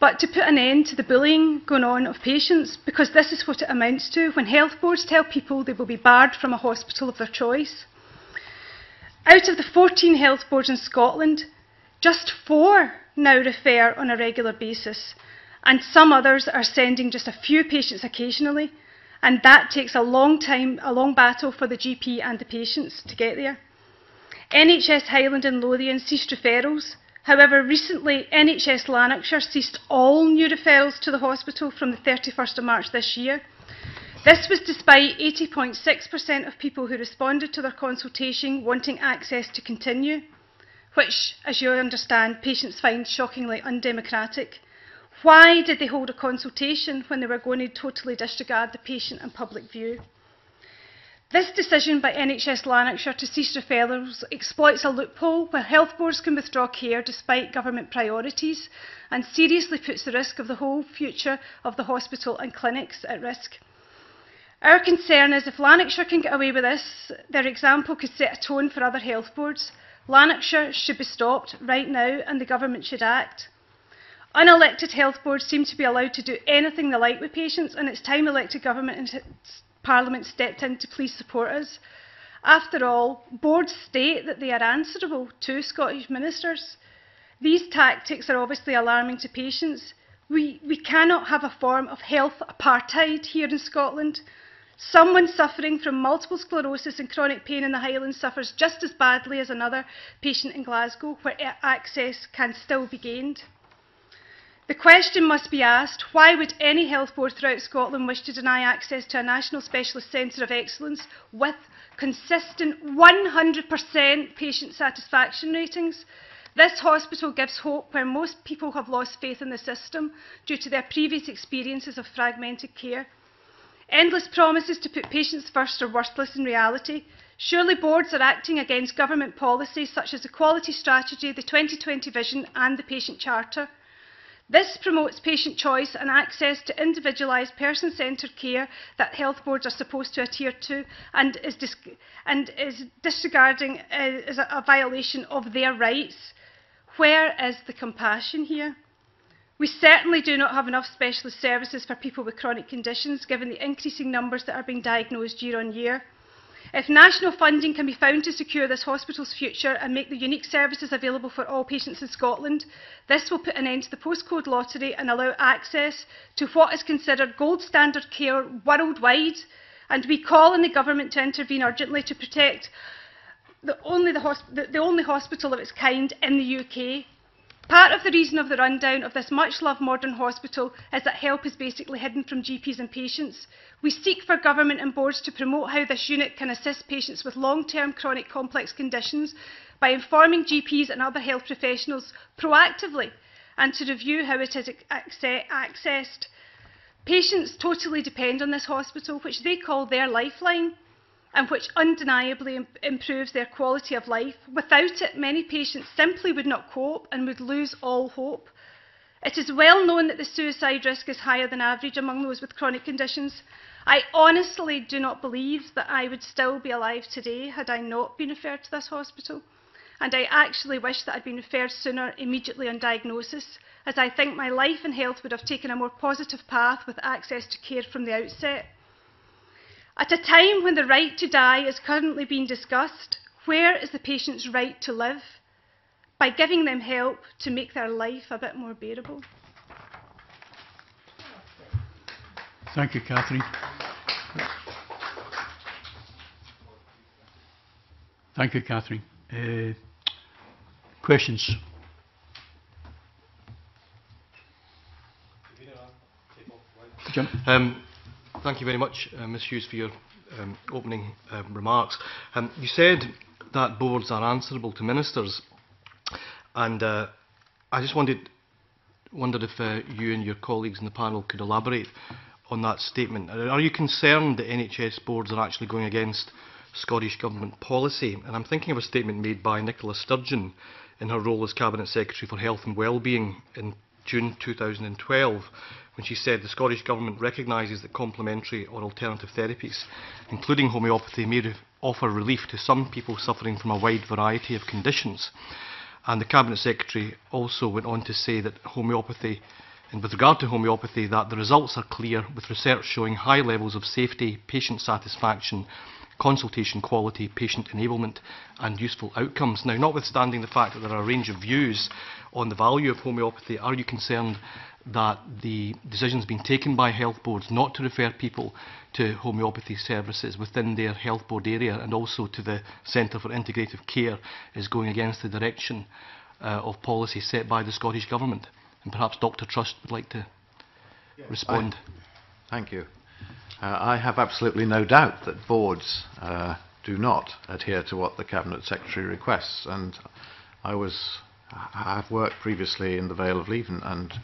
but to put an end to the bullying going on of patients, because this is what it amounts to when health boards tell people they will be barred from a hospital of their choice. Out of the 14 health boards in Scotland, Just four now refer on a regular basis, and some others are sending just a few patients occasionally, and that takes a long time, a long battle for the GP and the patients to get there. NHS Highland and Lothian ceased referrals. However, recently NHS Lanarkshire ceased all new referrals to the hospital from the 31st of March this year. This was despite 80.6% of people who responded to their consultation wanting access to continue, which, as you understand, patients find shockingly undemocratic. Why did they hold a consultation when they were going to totally disregard the patient and public view? This decision by NHS Lanarkshire to cease referrals exploits a loophole where health boards can withdraw care despite government priorities and seriously puts the risk of the whole future of the hospital and clinics at risk. Our concern is if Lanarkshire can get away with this, their example could set a tone for other health boards. Lanarkshire should be stopped right now and the government should act. Unelected health boards seem to be allowed to do anything they like with patients and it's time elected government and Parliament stepped in to please support us. After all, boards state that they are answerable to Scottish ministers. These tactics are obviously alarming to patients. We, we cannot have a form of health apartheid here in Scotland. Someone suffering from multiple sclerosis and chronic pain in the Highlands suffers just as badly as another patient in Glasgow, where access can still be gained. The question must be asked, why would any health board throughout Scotland wish to deny access to a national specialist centre of excellence with consistent 100% patient satisfaction ratings? This hospital gives hope where most people have lost faith in the system due to their previous experiences of fragmented care. Endless promises to put patients first are worthless in reality. Surely boards are acting against government policies such as the Quality Strategy, the 2020 Vision and the Patient Charter. This promotes patient choice and access to individualised person-centred care that health boards are supposed to adhere to and is, and is disregarding uh, a, a violation of their rights. Where is the compassion here? We certainly do not have enough specialist services for people with chronic conditions, given the increasing numbers that are being diagnosed year on year. If national funding can be found to secure this hospital's future and make the unique services available for all patients in Scotland, this will put an end to the postcode lottery and allow access to what is considered gold standard care worldwide. And we call on the government to intervene urgently to protect the only, the, the, the only hospital of its kind in the UK. Part of the reason of the rundown of this much-loved modern hospital is that help is basically hidden from GPs and patients. We seek for government and boards to promote how this unit can assist patients with long-term chronic complex conditions by informing GPs and other health professionals proactively and to review how it is accessed. Patients totally depend on this hospital, which they call their lifeline and which undeniably Im improves their quality of life. Without it, many patients simply would not cope and would lose all hope. It is well known that the suicide risk is higher than average among those with chronic conditions. I honestly do not believe that I would still be alive today had I not been referred to this hospital. And I actually wish that I'd been referred sooner, immediately on diagnosis, as I think my life and health would have taken a more positive path with access to care from the outset. At a time when the right to die is currently being discussed, where is the patient's right to live? By giving them help to make their life a bit more bearable. Thank you, Catherine. Thank you, Catherine. Uh, questions? Jim? Um, Thank you very much, uh, Ms Hughes, for your um, opening um, remarks. Um, you said that boards are answerable to ministers, and uh, I just wanted, wondered if uh, you and your colleagues in the panel could elaborate on that statement. Are you concerned that NHS boards are actually going against Scottish Government policy? And I'm thinking of a statement made by Nicola Sturgeon in her role as Cabinet Secretary for Health and Wellbeing in June 2012 when she said the Scottish Government recognises that complementary or alternative therapies, including homeopathy, may re offer relief to some people suffering from a wide variety of conditions. And the Cabinet Secretary also went on to say that homeopathy, and with regard to homeopathy, that the results are clear with research showing high levels of safety, patient satisfaction, consultation quality, patient enablement and useful outcomes. Now, notwithstanding the fact that there are a range of views on the value of homeopathy, are you concerned that the decisions being taken by health boards not to refer people to homeopathy services within their health board area and also to the Centre for Integrative Care is going against the direction uh, of policy set by the Scottish Government? And perhaps Dr Trust would like to respond. Thank you. Uh, I have absolutely no doubt that boards uh, do not adhere to what the Cabinet Secretary requests. And I was, I've worked previously in the Vale of Leven and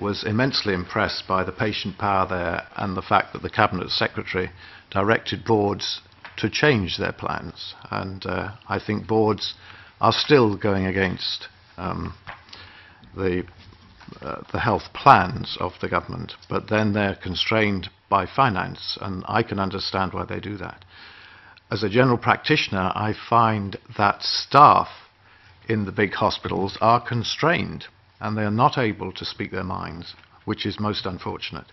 was immensely impressed by the patient power there and the fact that the Cabinet Secretary directed boards to change their plans. And uh, I think boards are still going against um, the uh, the health plans of the government, but then they're constrained by finance, and I can understand why they do that. As a general practitioner, I find that staff in the big hospitals are constrained, and they are not able to speak their minds, which is most unfortunate.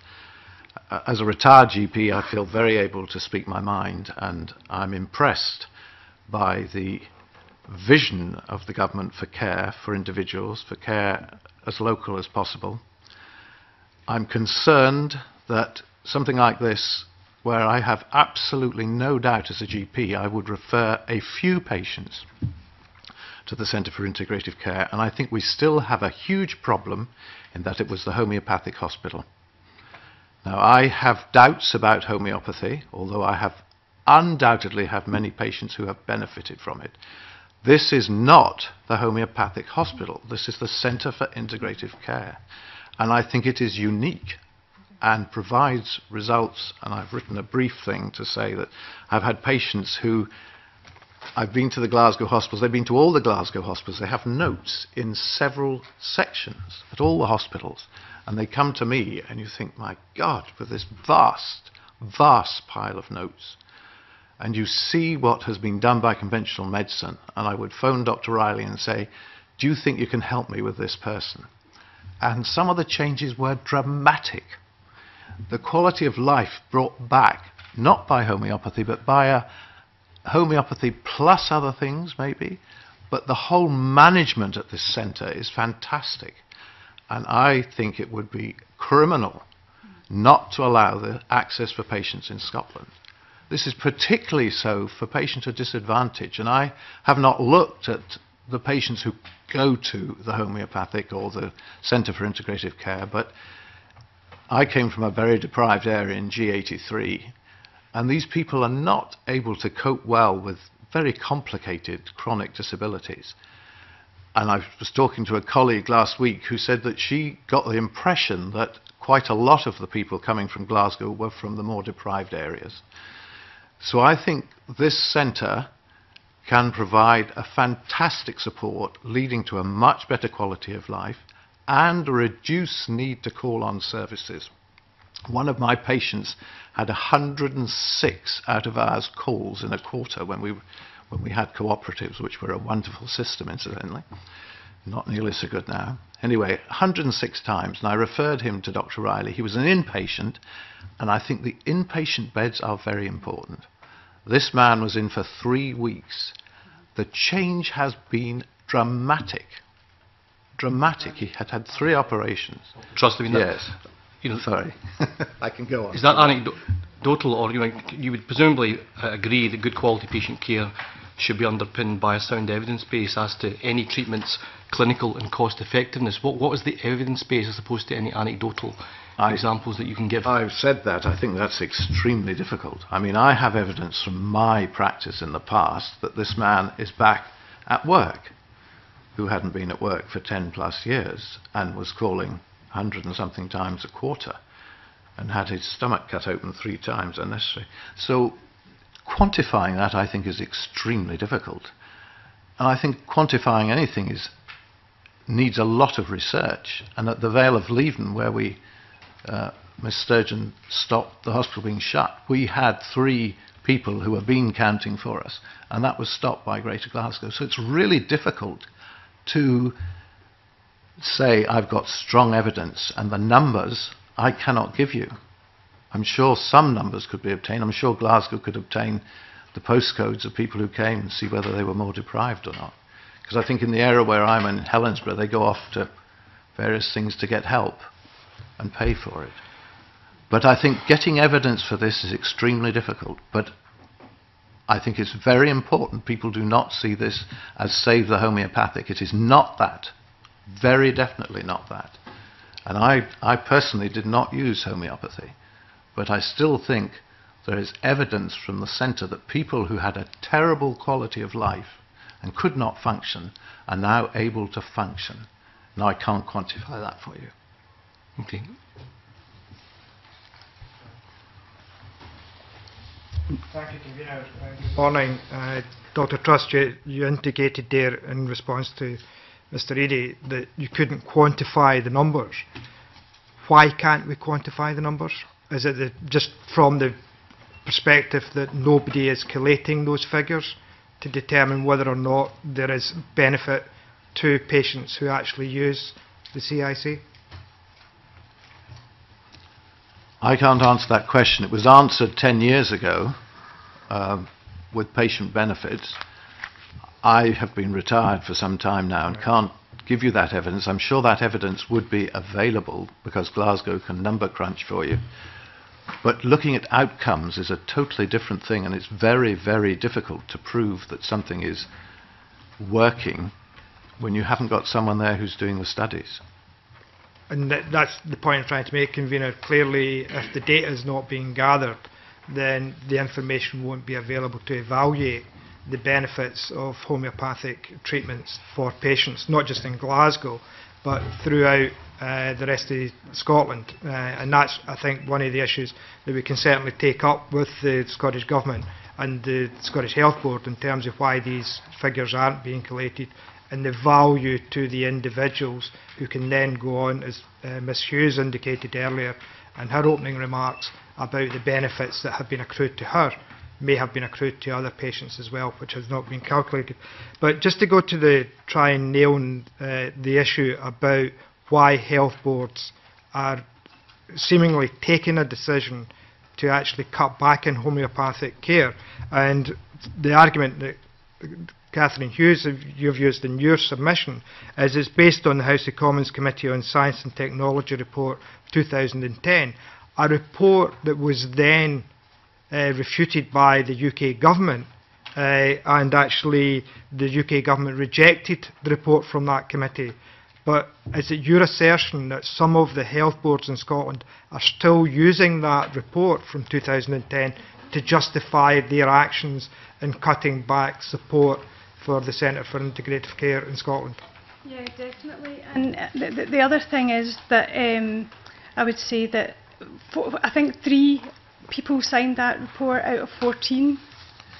As a retired GP, I feel very able to speak my mind, and I'm impressed by the vision of the government for care for individuals, for care as local as possible. I'm concerned that something like this, where I have absolutely no doubt as a GP, I would refer a few patients to the Centre for Integrative Care, and I think we still have a huge problem in that it was the homeopathic hospital. Now, I have doubts about homeopathy, although I have undoubtedly have many patients who have benefited from it. This is not the homeopathic hospital. This is the Centre for Integrative Care. And I think it is unique and provides results. And I've written a brief thing to say that I've had patients who I've been to the Glasgow hospitals, they've been to all the Glasgow hospitals, they have notes in several sections at all the hospitals. And they come to me, and you think, my God, with this vast, vast pile of notes, and you see what has been done by conventional medicine, and I would phone Dr. Reilly and say, Do you think you can help me with this person? And some of the changes were dramatic. The quality of life brought back, not by homeopathy, but by a homeopathy plus other things, maybe. But the whole management at this centre is fantastic. And I think it would be criminal not to allow the access for patients in Scotland. This is particularly so for patients at disadvantage. And I have not looked at the patients who go to the homeopathic or the Centre for Integrative Care, but I came from a very deprived area in G83, and these people are not able to cope well with very complicated chronic disabilities. And I was talking to a colleague last week who said that she got the impression that quite a lot of the people coming from Glasgow were from the more deprived areas. So I think this centre can provide a fantastic support leading to a much better quality of life and reduce need to call on services. One of my patients had 106 out of hours calls in a quarter when we, when we had cooperatives, which were a wonderful system, incidentally. Not nearly so good now. Anyway, 106 times, and I referred him to Dr. Reilly. He was an inpatient, and I think the inpatient beds are very important. This man was in for three weeks. The change has been dramatic. Dramatic. He had had three operations. Trust me. Yes. You know, Sorry. I can go on. is that anecdotal, or you, know, you would presumably uh, agree that good quality patient care should be underpinned by a sound evidence base as to any treatment's clinical and cost effectiveness? What, what is the evidence base as opposed to any anecdotal I- examples that you can give? I've said that. I think that's extremely difficult. I mean, I have evidence from my practice in the past that this man is back at work, who hadn't been at work for 10 plus years and was calling 100 and something times a quarter and had his stomach cut open three times unnecessary. So quantifying that, I think, is extremely difficult. And I think quantifying anything is needs a lot of research. And at the Vale of Leven, where we uh, Miss Sturgeon stopped the hospital being shut, we had three people who were bean counting for us, and that was stopped by Greater Glasgow. So it's really difficult to say I've got strong evidence, and the numbers I cannot give you. I'm sure some numbers could be obtained. I'm sure Glasgow could obtain the postcodes of people who came and see whether they were more deprived or not. Because I think in the area where I'm in Helensburgh, they go off to various things to get help and pay for it. But I think getting evidence for this is extremely difficult. But I think it's very important people do not see this as save the homeopathic. It is not that. Very definitely not that. And I, I personally did not use homeopathy. But I still think there is evidence from the centre that people who had a terrible quality of life and could not function are now able to function. Now, I can't quantify that for you. Okay. Thank you, Convener. Uh, Good morning. Uh, Dr Trust, you, you indicated there in response to Mr Eadie that you couldn't quantify the numbers. Why can't we quantify the numbers? Is it the, just from the perspective that nobody is collating those figures to determine whether or not there is benefit to patients who actually use the CIC? I can't answer that question. It was answered 10 years ago um, with patient benefits. I have been retired for some time now and can't give you that evidence. I'm sure that evidence would be available because Glasgow can number crunch for you. But looking at outcomes is a totally different thing, and it's very, very difficult to prove that something is working when you haven't got someone there who's doing the studies. And that, that's the point I'm trying to make, convener. Clearly, if the data is not being gathered, then the information won't be available to evaluate the benefits of homeopathic treatments for patients, not just in Glasgow, but throughout uh, the rest of Scotland. Uh, and that's, I think, one of the issues that we can certainly take up with the Scottish Government and the Scottish Health Board in terms of why these figures aren't being collated and the value to the individuals who can then go on, as uh, Ms Hughes indicated earlier in her opening remarks, about the benefits that have been accrued to her may have been accrued to other patients as well, which has not been calculated. But just to go to the try and nail uh, the issue about why health boards are seemingly taking a decision to actually cut back in homeopathic care, and the argument that Catherine Hughes you've used in your submission is it's based on the House of Commons Committee on Science and Technology report 2010, a report that was then refuted by the UK government uh, and actually the UK government rejected the report from that committee. But is it your assertion that some of the health boards in Scotland are still using that report from 2010 to justify their actions in cutting back support for the Centre for Integrative Care in Scotland? Yeah, definitely. And uh, the, the, the other thing is that um, I would say that I think three people signed that report out of 14.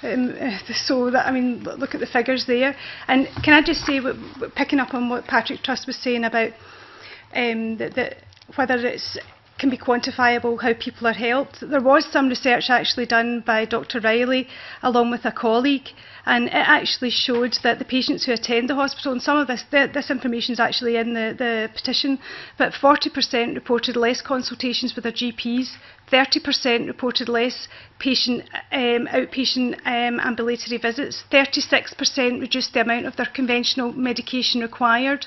Um, so that I mean, look at the figures there. And can I just say, picking up on what Patrick Trust was saying about um, that, that whether it's can be quantifiable how people are helped. There was some research actually done by Dr Reilly along with a colleague and it actually showed that the patients who attend the hospital, and some of this, this information is actually in the, the petition, but 40% reported less consultations with their GPs, 30% reported less patient, um, outpatient um, ambulatory visits, 36% reduced the amount of their conventional medication required,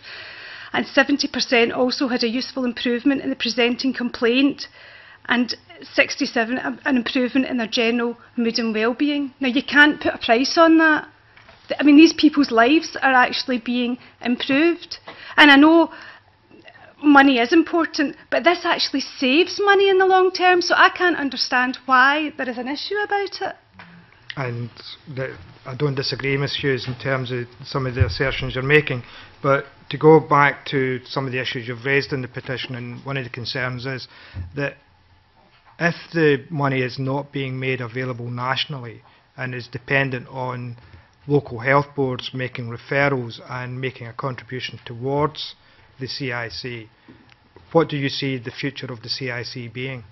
and 70% also had a useful improvement in the presenting complaint. And 67 um, an improvement in their general mood and well-being. Now you can't put a price on that. I mean these people's lives are actually being improved and I know money is important but this actually saves money in the long term so I can't understand why there is an issue about it. And I don't disagree, Ms Hughes, in terms of some of the assertions you're making, but to go back to some of the issues you've raised in the petition, and one of the concerns is that if the money is not being made available nationally and is dependent on local health boards making referrals and making a contribution towards the CIC, what do you see the future of the CIC being?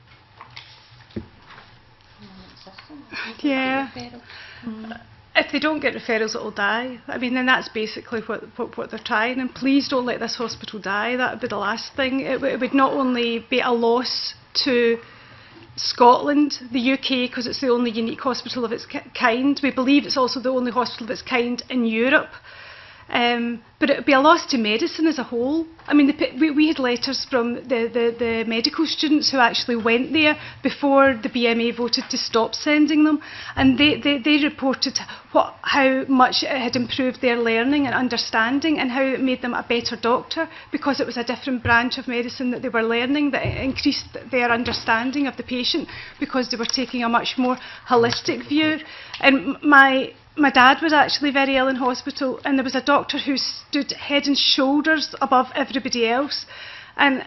Yeah. If they don't get referrals, it'll die. I mean, then that's basically what, what, what they're trying. And please don't let this hospital die. That would be the last thing. It, it would not only be a loss to Scotland, the UK, because it's the only unique hospital of its kind. We believe it's also the only hospital of its kind in Europe. Um, but it would be a loss to medicine as a whole. I mean, the, we, we had letters from the, the, the medical students who actually went there before the BMA voted to stop sending them, and they, they, they reported what, how much it had improved their learning and understanding, and how it made them a better doctor because it was a different branch of medicine that they were learning that increased their understanding of the patient because they were taking a much more holistic view. And my my dad was actually very ill in hospital, and there was a doctor who stood head and shoulders above everybody else. And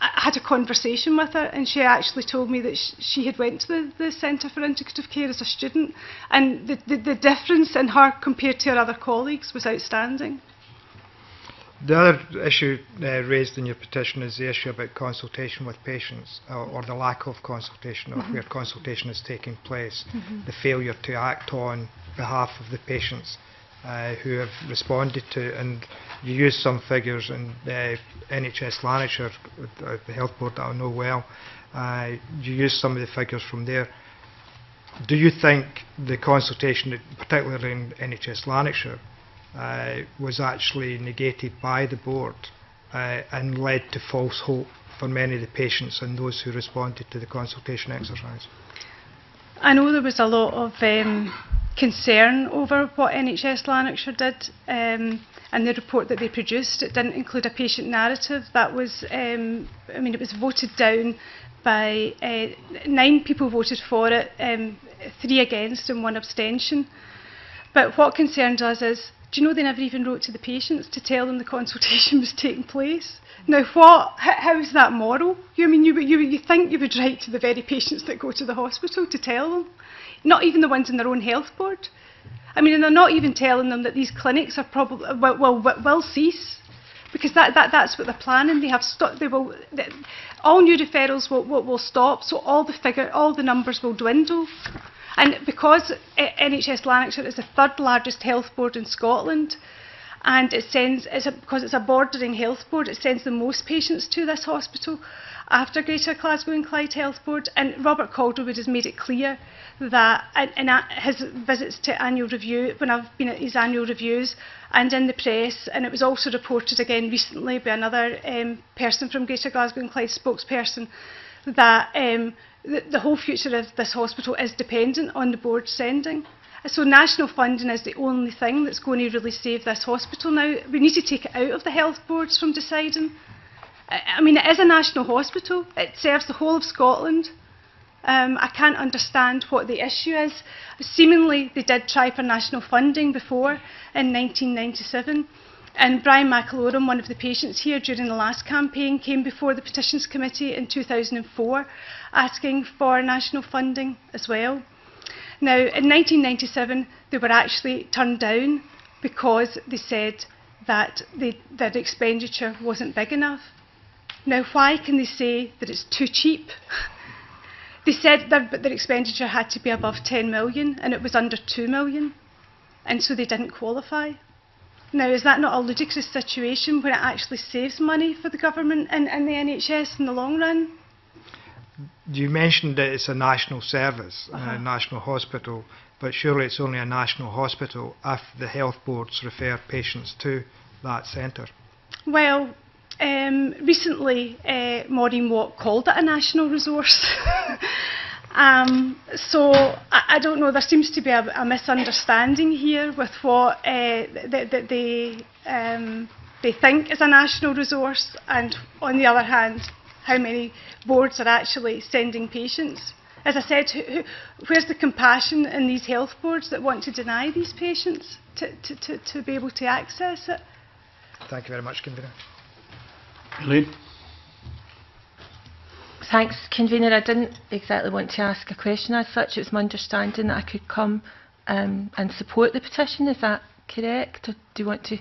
I had a conversation with her, and she actually told me that she had went to the, the Centre for Integrative Care as a student, and the, the, the difference in her compared to her other colleagues was outstanding. The other issue uh, raised in your petition is the issue about consultation with patients, or, or the lack of consultation, or where consultation is taking place, the failure to act on behalf of the patients uh, who have responded to, and you use some figures in uh, NHS Lanarkshire, the health board that I know well, uh, you use some of the figures from there. Do you think the consultation, particularly in NHS Lanarkshire, uh, was actually negated by the board uh, and led to false hope for many of the patients and those who responded to the consultation exercise. I know there was a lot of um, concern over what NHS Lanarkshire did um, and the report that they produced. It didn't include a patient narrative. That was, um, I mean, it was voted down by uh, nine people voted for it, um, three against and one abstention. But what concerns us is, do you know they never even wrote to the patients to tell them the consultation was taking place? Now, what? How is that moral? You I mean you, you you think you would write to the very patients that go to the hospital to tell them? Not even the ones in their own health board. I mean, and they're not even telling them that these clinics are probably will, will, will- cease because that, that that's what they're planning. They have they will th all new referrals will, will, will stop, so all the figure all the numbers will dwindle. And because NHS Lanarkshire is the third largest health board in Scotland, and it sends it's a, because it's a bordering health board, it sends the most patients to this hospital after Greater Glasgow and Clyde Health Board. And Robert Calderwood has made it clear that in, his visits to annual review, when I've been at his annual reviews and in the press, and it was also reported again recently by another um, person from Greater Glasgow and Clyde spokesperson, that um, the, the whole future of this hospital is dependent on the board sending. So national funding is the only thing that's going to really save this hospital now. We need to take it out of the health boards from deciding. I mean, it is a national hospital. It serves the whole of Scotland. Um, I can't understand what the issue is. Seemingly, they did try for national funding before in 1997. And Brian McAlorum, one of the patients here during the last campaign, came before the Petitions Committee in 2004 asking for national funding as well. Now, in 1997, they were actually turned down because they said that the, that expenditure wasn't big enough. Now, why can they say that it's too cheap? they said their, their expenditure had to be above 10 million and it was under 2 million, and so they didn't qualify. Now, is that not a ludicrous situation where it actually saves money for the government and, and the NHS in the long run? You mentioned that it's a national service, Uh-huh. a national hospital, but surely it's only a national hospital if the health boards refer patients to that centre. Well, um, recently uh, Maureen Watt called it a national resource. um, so I, I don't know, there seems to be a, a misunderstanding here with what uh, they, um, they think is a national resource and on the other hand, how many boards are actually sending patients. As I said, who, who, where's the compassion in these health boards that want to deny these patients to, to, to, to be able to access it? Thank you very much, Convener. Elaine? Thanks, Convener. I didn't exactly want to ask a question as such. It was my understanding that I could come um, and support the petition. Is that correct? Or do you want to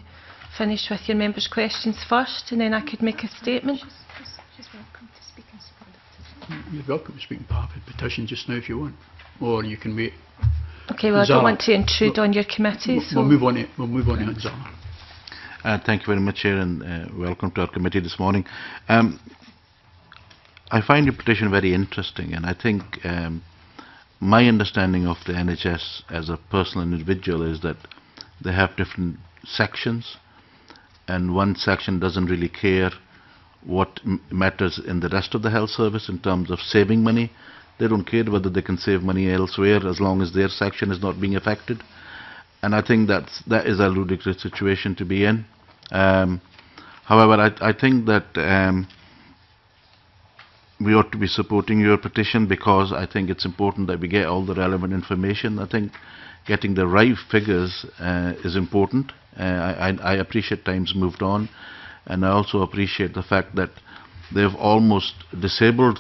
finish with your members' questions first and then I could make a statement? She's, she's welcome to speak in support of the petition. You're welcome to speak on behalf of the petition just now if you want. Or you can wait. Okay, well, I don't want to intrude on your committee. We'll, So we'll move on to, we'll move on to Hanzala. Uh, thank you very much, Chair, and uh, welcome to our committee this morning. Um, I find your petition very interesting, and I think um, my understanding of the NHS as a personal individual is that they have different sections, and one section doesn't really care what matters in the rest of the health service in terms of saving money. They don't care whether they can save money elsewhere as long as their section is not being affected. And I think that's, that is a ludicrous situation to be in. Um, however, I, I think that um, we ought to be supporting your petition because I think it's important that we get all the relevant information. I think getting the right figures uh, is important. Uh, I, I appreciate times moved on, and I also appreciate the fact that they've almost disabled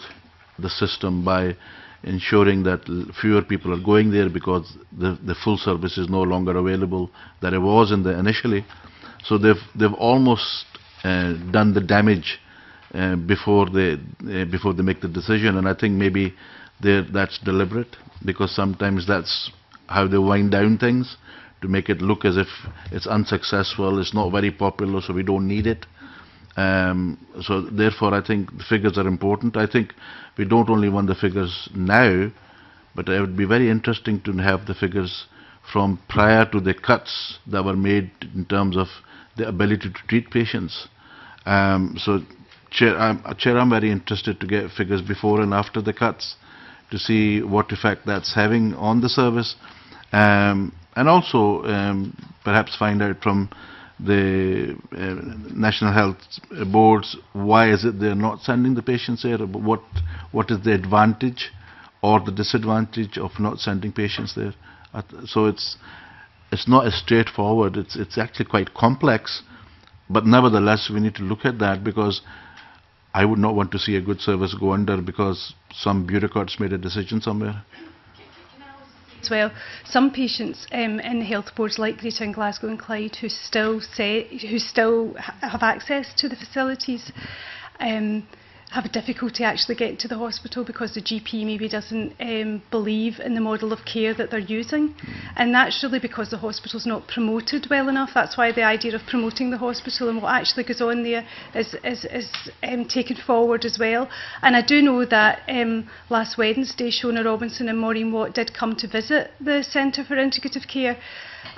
the system by ensuring that fewer people are going there because the, the full service is no longer available that it was in the initially. So they've they've almost uh, done the damage uh, before they uh, before they make the decision, and I think maybe that's deliberate because sometimes that's how they wind down things to make it look as if it's unsuccessful, it's not very popular, so we don't need it. Um, so therefore, I think the figures are important. I think we don't only want the figures now, but it would be very interesting to have the figures from prior to the cuts that were made in terms of the ability to treat patients. Um, so, Chair I'm, Chair, I'm very interested to get figures before and after the cuts to see what effect that's having on the service, um, and also um, perhaps find out from the uh, national health boards why is it they're not sending the patients there? What what is the advantage or the disadvantage of not sending patients there? Uh, so it's it's not as straightforward. It's it's actually quite complex, but nevertheless we need to look at that because I would not want to see a good service go under because some bureaucrats made a decision somewhere. as well. Some patients um, in the health boards like Greater and Glasgow and Clyde who still say who still ha- have access to the facilities um, have a difficulty actually getting to the hospital because the GP maybe doesn't um, believe in the model of care that they're using. And that's really because the hospital's not promoted well enough. That's why the idea of promoting the hospital and what actually goes on there is, is, is um, taken forward as well. And I do know that um, last Wednesday, Shona Robison and Maureen Watt did come to visit the Centre for Integrative Care.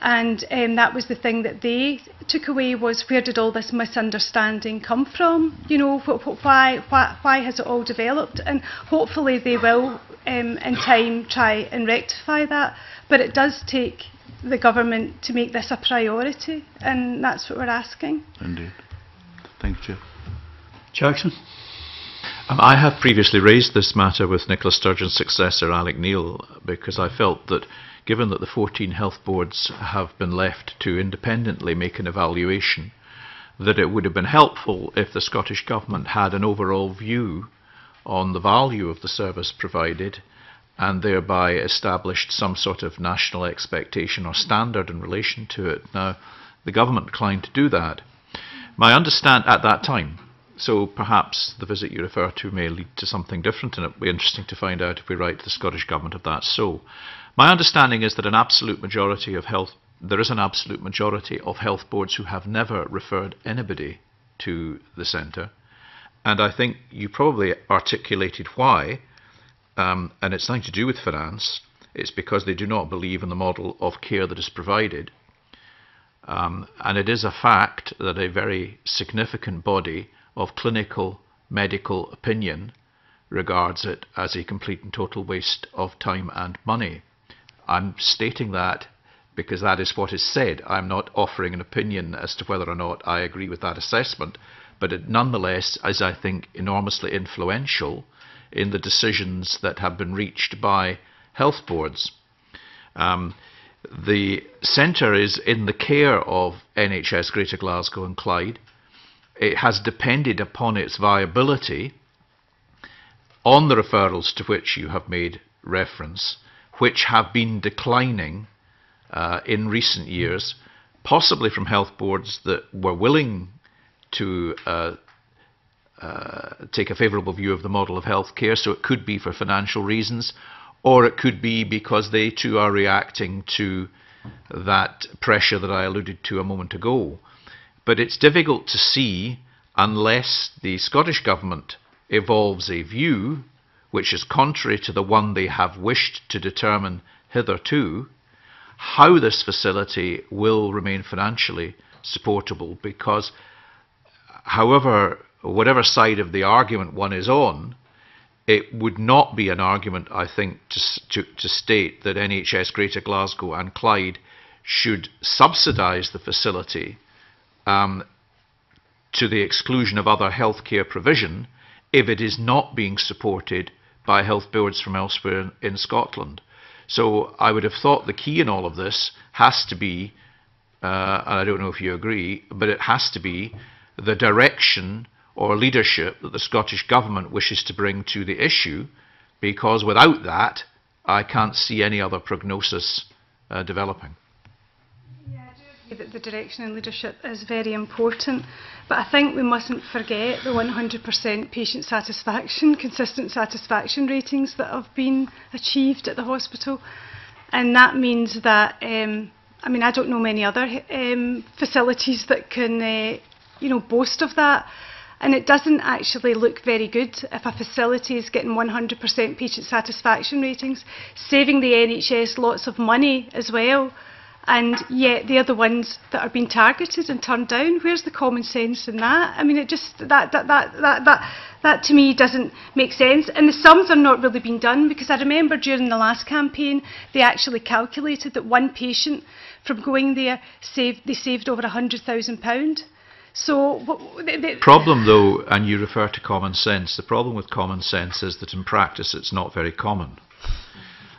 And um, that was the thing that they took away was where did all this misunderstanding come from? You know, wh- wh- why, why, why has it all developed? And hopefully they will, um, in time, try and rectify that. But it does take the government to make this a priority, and that's what we're asking. Indeed. Thank you, Chair. Jackson? Um, I have previously raised this matter with Nicola Sturgeon's successor, Alex Neil, because I felt that given that the 14 health boards have been left to independently make an evaluation, that it would have been helpful if the Scottish Government had an overall view on the value of the service provided and thereby established some sort of national expectation or standard in relation to it. Now, the government declined to do that. My understand at that time, so perhaps the visit you refer to may lead to something different, and it will be interesting to find out if we write to the Scottish Government if that's so. My understanding is that an absolute majority of health, there is an absolute majority of health boards who have never referred anybody to the centre, and I think you probably articulated why, um, and it's nothing to do with finance. It's because they do not believe in the model of care that is provided. Um, and it is a fact that a very significant body of clinical medical opinion regards it as a complete and total waste of time and money. I'm stating that because that is what is said. I'm not offering an opinion as to whether or not I agree with that assessment, but it nonetheless is, I think, enormously influential in the decisions that have been reached by health boards. Um, the centre is in the care of NHS Greater Glasgow and Clyde. It has depended upon its viability on the referrals to which you have made reference, which have been declining uh, in recent years, possibly from health boards that were willing to uh, uh, take a favourable view of the model of healthcare, so it could be for financial reasons, or it could be because they too are reacting to that pressure that I alluded to a moment ago. But it's difficult to see unless the Scottish Government evolves a view which is contrary to the one they have wished to determine hitherto, how this facility will remain financially supportable because however whatever side of the argument one is on, it would not be an argument, I think, to, to, to state that NHS Greater Glasgow and Clyde should subsidise the facility um, to the exclusion of other healthcare provision if it is not being supported by health boards from elsewhere in, Scotland. So I would have thought the key in all of this has to be, uh, and I don't know if you agree, but it has to be the direction or leadership that the Scottish Government wishes to bring to the issue, because without that, I can't see any other prognosis uh, developing. That the direction and leadership is very important, but I think we mustn't forget the 100% patient satisfaction, consistent satisfaction ratings that have been achieved at the hospital. And that means that, um, I mean, I don't know many other um, facilities that can, uh, you know, boast of that. And it doesn't actually look very good if a facility is getting 100% patient satisfaction ratings, saving the NHS lots of money as well. And yet they're the ones that are being targeted and turned down. Where's the common sense in that? I mean, it just that that that that that, that to me doesn't make sense. And the sums are not really being done because I remember during the last campaign they actually calculated that one patient from going there saved they saved over a hundred thousand pound. So, the problem though, and you refer to common sense, the problem with common sense is that in practice it's not very common.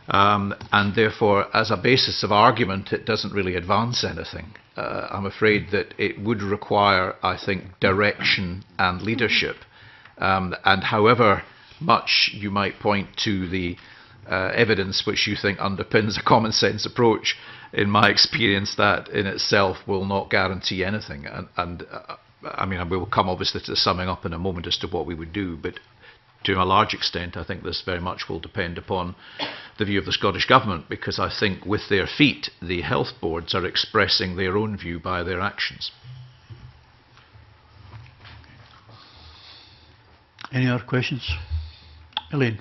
Um, and therefore, as a basis of argument, it doesn't really advance anything. Uh, I'm afraid that it would require, I think, direction and leadership. Um, and however much you might point to the uh, evidence which you think underpins a common sense approach, in my experience, that in itself will not guarantee anything. And, and uh, I mean, we will come obviously to the summing up in a moment as to what we would do, but to a large extent, I think this very much will depend upon the view of the Scottish Government, because I think with their feet, the health boards are expressing their own view by their actions. Any other questions? Elaine.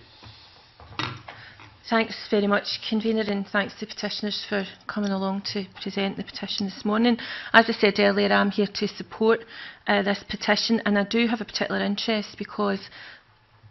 Thanks very much, Convener, and thanks to petitioners for coming along to present the petition this morning. As I said earlier, I'm here to support uh, this petition, and I do have a particular interest because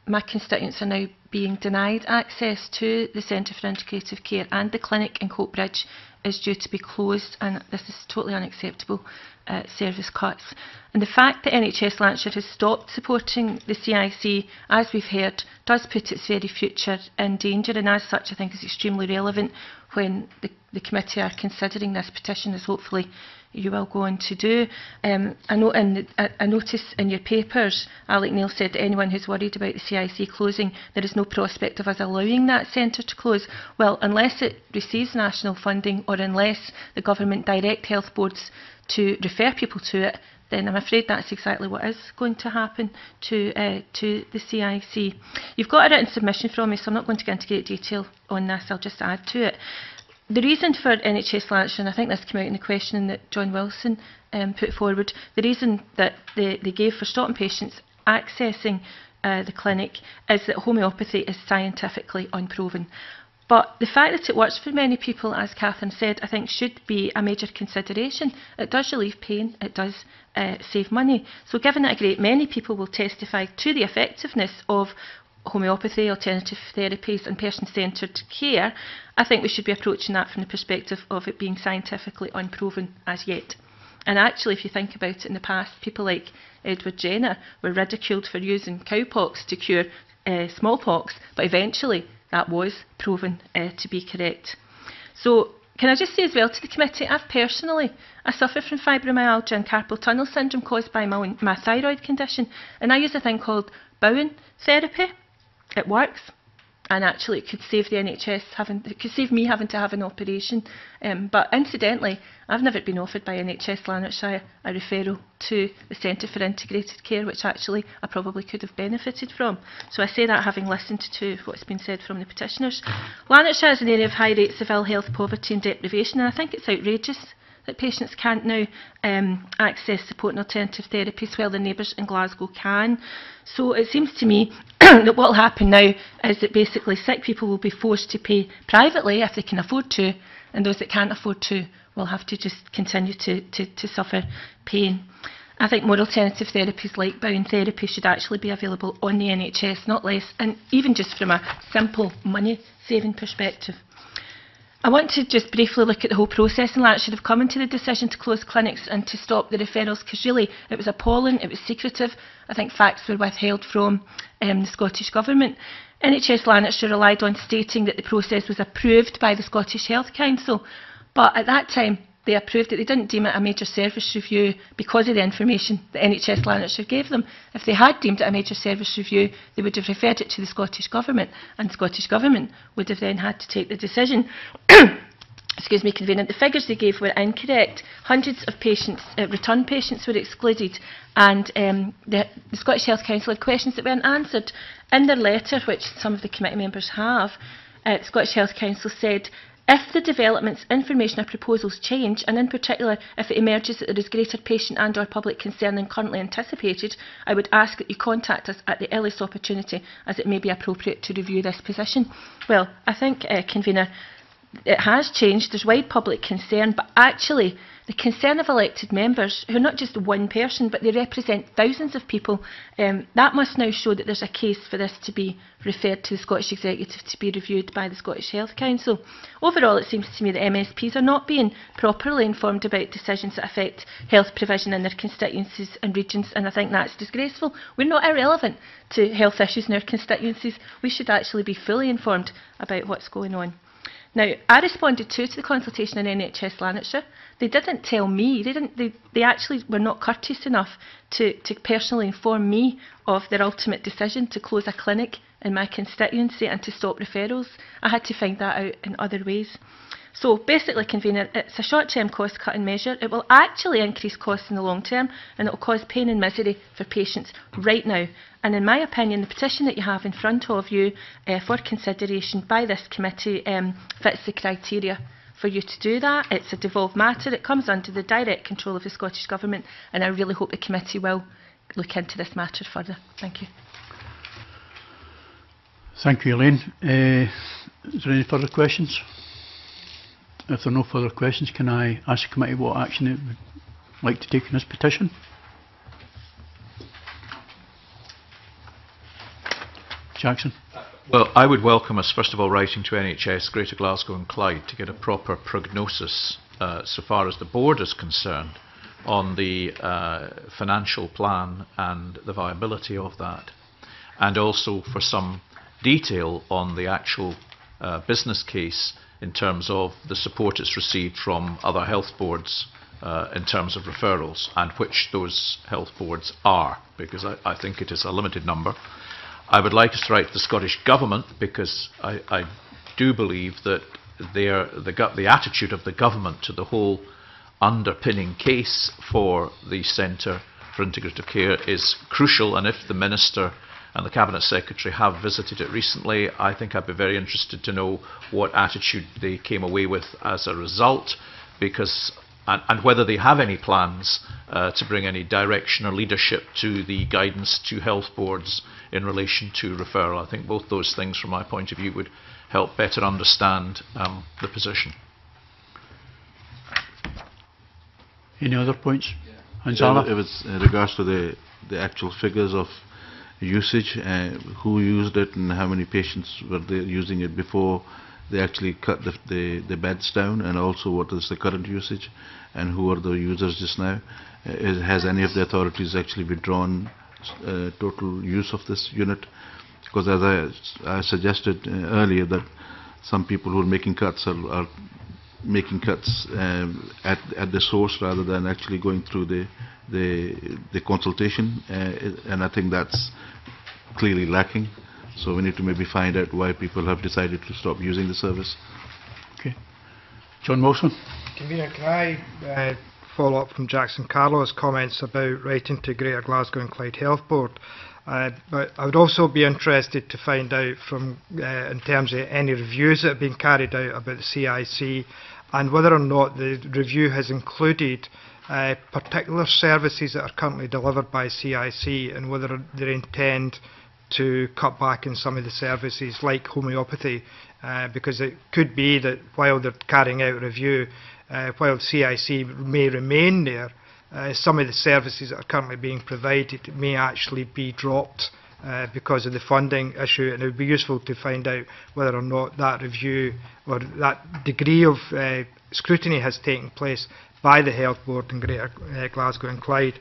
my constituents are now being denied access to the Centre for Integrative Care and the clinic in Coatbridge is due to be closed and this is totally unacceptable uh, service cuts. And the fact that NHS Lanarkshire has stopped supporting the CIC, as we've heard, does put its very future in danger and as such I think is extremely relevant when the, the committee are considering this petition as hopefully you will go on to do. Um, I, know in, I, I notice in your papers, Alex Neil said that anyone who's worried about the CIC closing, there is no prospect of us allowing that centre to close. Well, unless it receives national funding or unless the government direct health boards to refer people to it, then I'm afraid that's exactly what is going to happen to uh, to the CIC. You've got a written submission from me, so I'm not going to get into great detail on this. I'll just add to it. The reason for NHS Lanarkshire, and I think this came out in the question that John Wilson um, put forward, the reason that they, they gave for stopping patients accessing uh, the clinic is that homeopathy is scientifically unproven. But the fact that it works for many people, as Catherine said, I think should be a major consideration. It does relieve pain, it does uh, save money. So given that a great many people will testify to the effectiveness of homeopathy, alternative therapies and person-centred care, I think we should be approaching that from the perspective of it being scientifically unproven as yet. And actually, if you think about it in the past, people like Edward Jenner were ridiculed for using cowpox to cure uh, smallpox, but eventually that was proven uh, to be correct. So can I just say as well to the committee, I've personally, I suffer from fibromyalgia and carpal tunnel syndrome caused by my, my thyroid condition, and I use a thing called Bowen therapy. It works and actually it could save the NHS having it could save me having to have an operation. Um, but incidentally, I've never been offered by NHS Lanarkshire a referral to the Centre for Integrated Care, which actually I probably could have benefited from. So I say that having listened to what's been said from the petitioners. Lanarkshire is an area of high rates of ill health, poverty and deprivation, and I think it's outrageous that patients can't now um, access support and alternative therapies while their neighbours in Glasgow can. So it seems to me that what will happen now is that basically sick people will be forced to pay privately if they can afford to, and those that can't afford to will have to just continue to, to, to suffer pain. I think more alternative therapies like Bowen therapy should actually be available on the NHS, not less, and even just from a simple money saving perspective. I want to just briefly look at the whole process and should have come into the decision to close clinics and to stop the referrals because really it was appalling, it was secretive. I think facts were withheld from um, the Scottish Government. NHS Lanarkshire relied on stating that the process was approved by the Scottish Health Council, but at that time they approved it. They didn't deem it a major service review because of the information that NHS Lanarkshire gave them. If they had deemed it a major service review, they would have referred it to the Scottish Government, and the Scottish Government would have then had to take the decision. excuse me, convenient. The figures they gave were incorrect. Hundreds of patients, uh, return patients were excluded, and um, the, the Scottish Health Council had questions that weren't answered. In their letter, which some of the committee members have, uh, the Scottish Health Council said If the developments, information or proposals change, and in particular if it emerges that there is greater patient and or public concern than currently anticipated, I would ask that you contact us at the earliest opportunity as it may be appropriate to review this position. Well, I think, uh, Convener, it has changed, there's wide public concern, but actually the concern of elected members, who are not just one person, but they represent thousands of people, um, that must now show that there's a case for this to be referred to the Scottish Executive to be reviewed by the Scottish Health Council. Overall, it seems to me that MSPs are not being properly informed about decisions that affect health provision in their constituencies and regions, and I think that's disgraceful. We're not irrelevant to health issues in our constituencies. We should actually be fully informed about what's going on. Now, I responded too to the consultation in NHS Lanarkshire. They didn't tell me, they, didn't, they, they actually were not courteous enough to, to personally inform me of their ultimate decision to close a clinic in my constituency and to stop referrals. I had to find that out in other ways. So basically, convener, it's a short-term cost-cutting measure. It will actually increase costs in the long term and it will cause pain and misery for patients right now. And in my opinion, the petition that you have in front of you uh, for consideration by this committee um, fits the criteria for you to do that. It's a devolved matter. It comes under the direct control of the Scottish Government and I really hope the committee will look into this matter further. Thank you. Thank you, Elaine. Uh, is there any further questions? If there are no further questions, can I ask the committee what action it would like to take on this petition? Jackson? Well, I would welcome us, first of all, writing to NHS Greater Glasgow and Clyde to get a proper prognosis, uh, so far as the board is concerned, on the uh, financial plan and the viability of that, and also for some detail on the actual uh, business case in terms of the support it's received from other health boards uh, in terms of referrals and which those health boards are, because I, I think it is a limited number. I would like us to write to the Scottish Government because I, I do believe that their, the, the attitude of the government to the whole underpinning case for the Centre for Integrative Care is crucial and if the Minister and the Cabinet Secretary have visited it recently. I think I'd be very interested to know what attitude they came away with as a result, because and, and whether they have any plans uh, to bring any direction or leadership to the guidance to health boards in relation to referral. I think both those things, from my point of view, would help better understand um, the position. Any other points? Hanzala? It was in regards to the, the actual figures of usage, who used it and how many patients were using it before they actually cut the, the, the beds down and also what is the current usage and who are the users just now. Uh, is, has any of the authorities actually withdrawn uh, total use of this unit? Because as I, I suggested uh, earlier that some people who are making cuts are, are making cuts um, at, at the source rather than actually going through the the the consultation uh, and I think that's clearly lacking so we need to maybe find out why people have decided to stop using the service. Okay. John Wilson. Convener, can I uh, follow up from Jackson Carlaw's comments about writing to Greater Glasgow and Clyde Health Board? Uh, but I would also be interested to find out from, uh, in terms of any reviews that have been carried out about the CIC and whether or not the review has included uh, particular services that are currently delivered by CIC and whether they intend to cut back in some of the services like homeopathy uh, because it could be that while they're carrying out review, uh, while CIC may remain there, uh, some of the services that are currently being provided may actually be dropped uh, because of the funding issue and it would be useful to find out whether or not that review or that degree of uh, scrutiny has taken place by the Health Board in Greater uh, Glasgow and Clyde.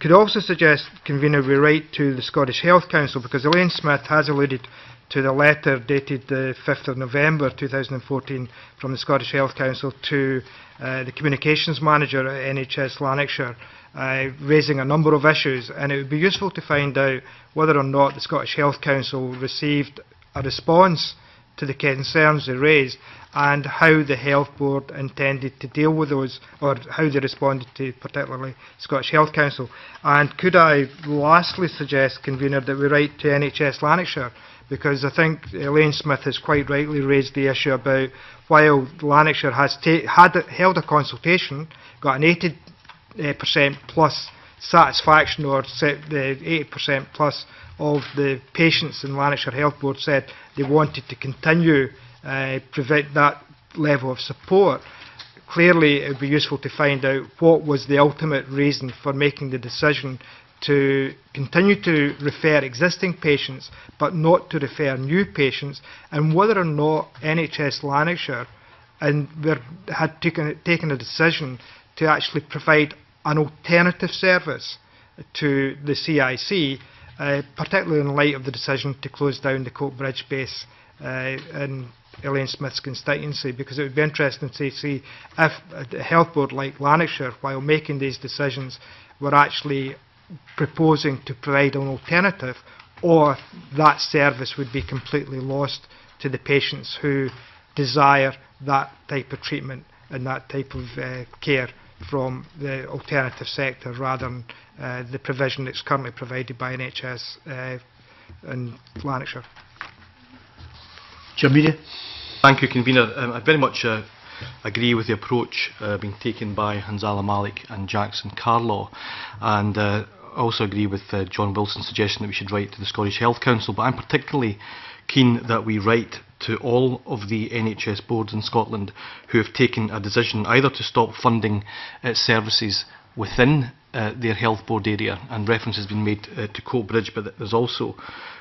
Could also suggest, convener, we write to the Scottish Health Council because Elaine Smith has alluded to the letter dated the 5th of November 2014 from the Scottish Health Council to uh, the communications manager at NHS Lanarkshire uh, raising a number of issues and it would be useful to find out whether or not the Scottish Health Council received a response to the concerns they raised and how the Health Board intended to deal with those or how they responded to particularly Scottish Health Council. And could I lastly suggest, convener, that we write to NHS Lanarkshire because I think Elaine Smith has quite rightly raised the issue about while Lanarkshire has had held a consultation, got an 80 uh, percent plus satisfaction or the 80% plus of the patients in Lanarkshire Health Board said they wanted to continue uh, provide that level of support. Clearly it would be useful to find out what was the ultimate reason for making the decision to continue to refer existing patients but not to refer new patients and whether or not NHS Lanarkshire and had taken, taken a decision to actually provide an alternative service to the CIC, uh, particularly in light of the decision to close down the Coatbridge base uh, in Elaine Smith's constituency, because it would be interesting to see if a health board like Lanarkshire, while making these decisions, were actually proposing to provide an alternative, or that service would be completely lost to the patients who desire that type of treatment and that type of uh, care from the alternative sector rather than uh, the provision that's currently provided by NHS uh, in Lanarkshire. Jim Eadie. Thank you, Convener. Um, I very much uh, agree with the approach uh, being taken by Hanzala Malik and Jackson Carlaw and uh, also agree with uh, John Wilson's suggestion that we should write to the Scottish Health Council but I'm particularly keen that we write to all of the NHS boards in Scotland who have taken a decision either to stop funding uh, services within uh, their health board area, and reference has been made uh, to Coatbridge, but there's also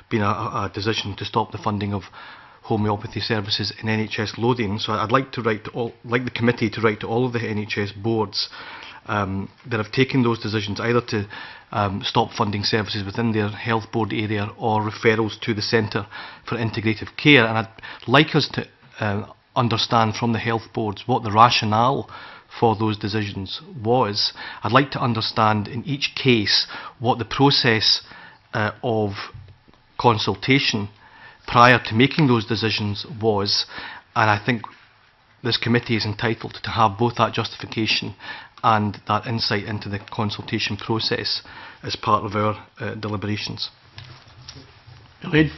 been a, a decision to stop the funding of homeopathy services in NHS Lothian. So I'd like to write to all, like the committee to write to all of the NHS boards um, that have taken those decisions either to um, stop funding services within their health board area or referrals to the Centre for Integrative Care. And I'd like us to uh, understand from the health boards what the rationale for those decisions was. I'd like to understand in each case what the process uh, of consultation prior to making those decisions was and I think this committee is entitled to have both that justification and that insight into the consultation process as part of our uh, deliberations. Elaine?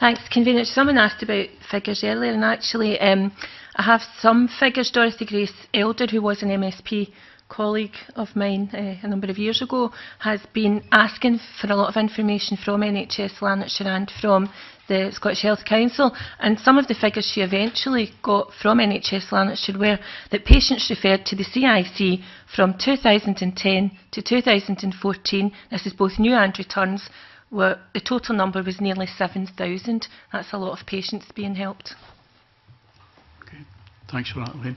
Thanks, Convener. Someone asked about figures earlier, and actually um, I have some figures. Dorothy Grace Elder, who was an MSP colleague of mine uh, a number of years ago, has been asking for a lot of information from NHS Lanarkshire and from the Scottish Health Council, and some of the figures she eventually got from NHS Lanarkshire were that patients referred to the CIC from 2010 to 2014, this is both new and returns, were, the total number was nearly 7,000. That's a lot of patients being helped. Okay. Thanks for that, Lynn.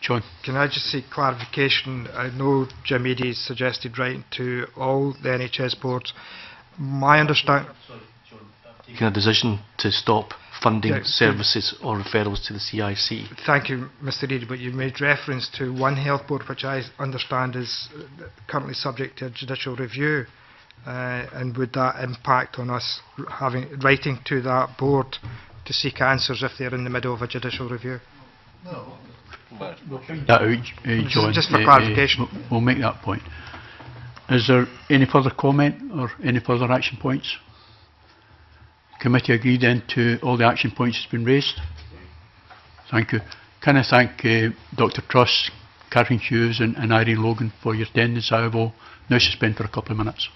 John. Can I just seek clarification? I know Jim Eadie suggested writing to all the NHS boards. My understanding taking a decision to stop funding yeah, services or referrals to the CIC. Thank you, Mr Reid, but you made reference to one health board which I understand is currently subject to a judicial review. Uh, and would that impact on us having writing to that board to seek answers if they're in the middle of a judicial review? No. But we'll that out, uh, John. Just for uh, clarification. Uh, we'll make that point. Is there any further comment or any further action points? committee agreed then to all the action points that's been raised? Thank you. can I thank uh, Dr Trust, Catherine Hughes and, and Irene Logan for your attendance. I will now suspend for a couple of minutes.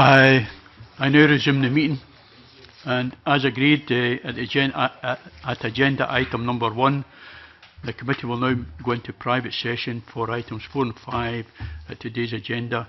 I, I now resume the meeting and as agreed uh, at, at, at agenda item number one, the committee will now go into private session for items four and five at today's agenda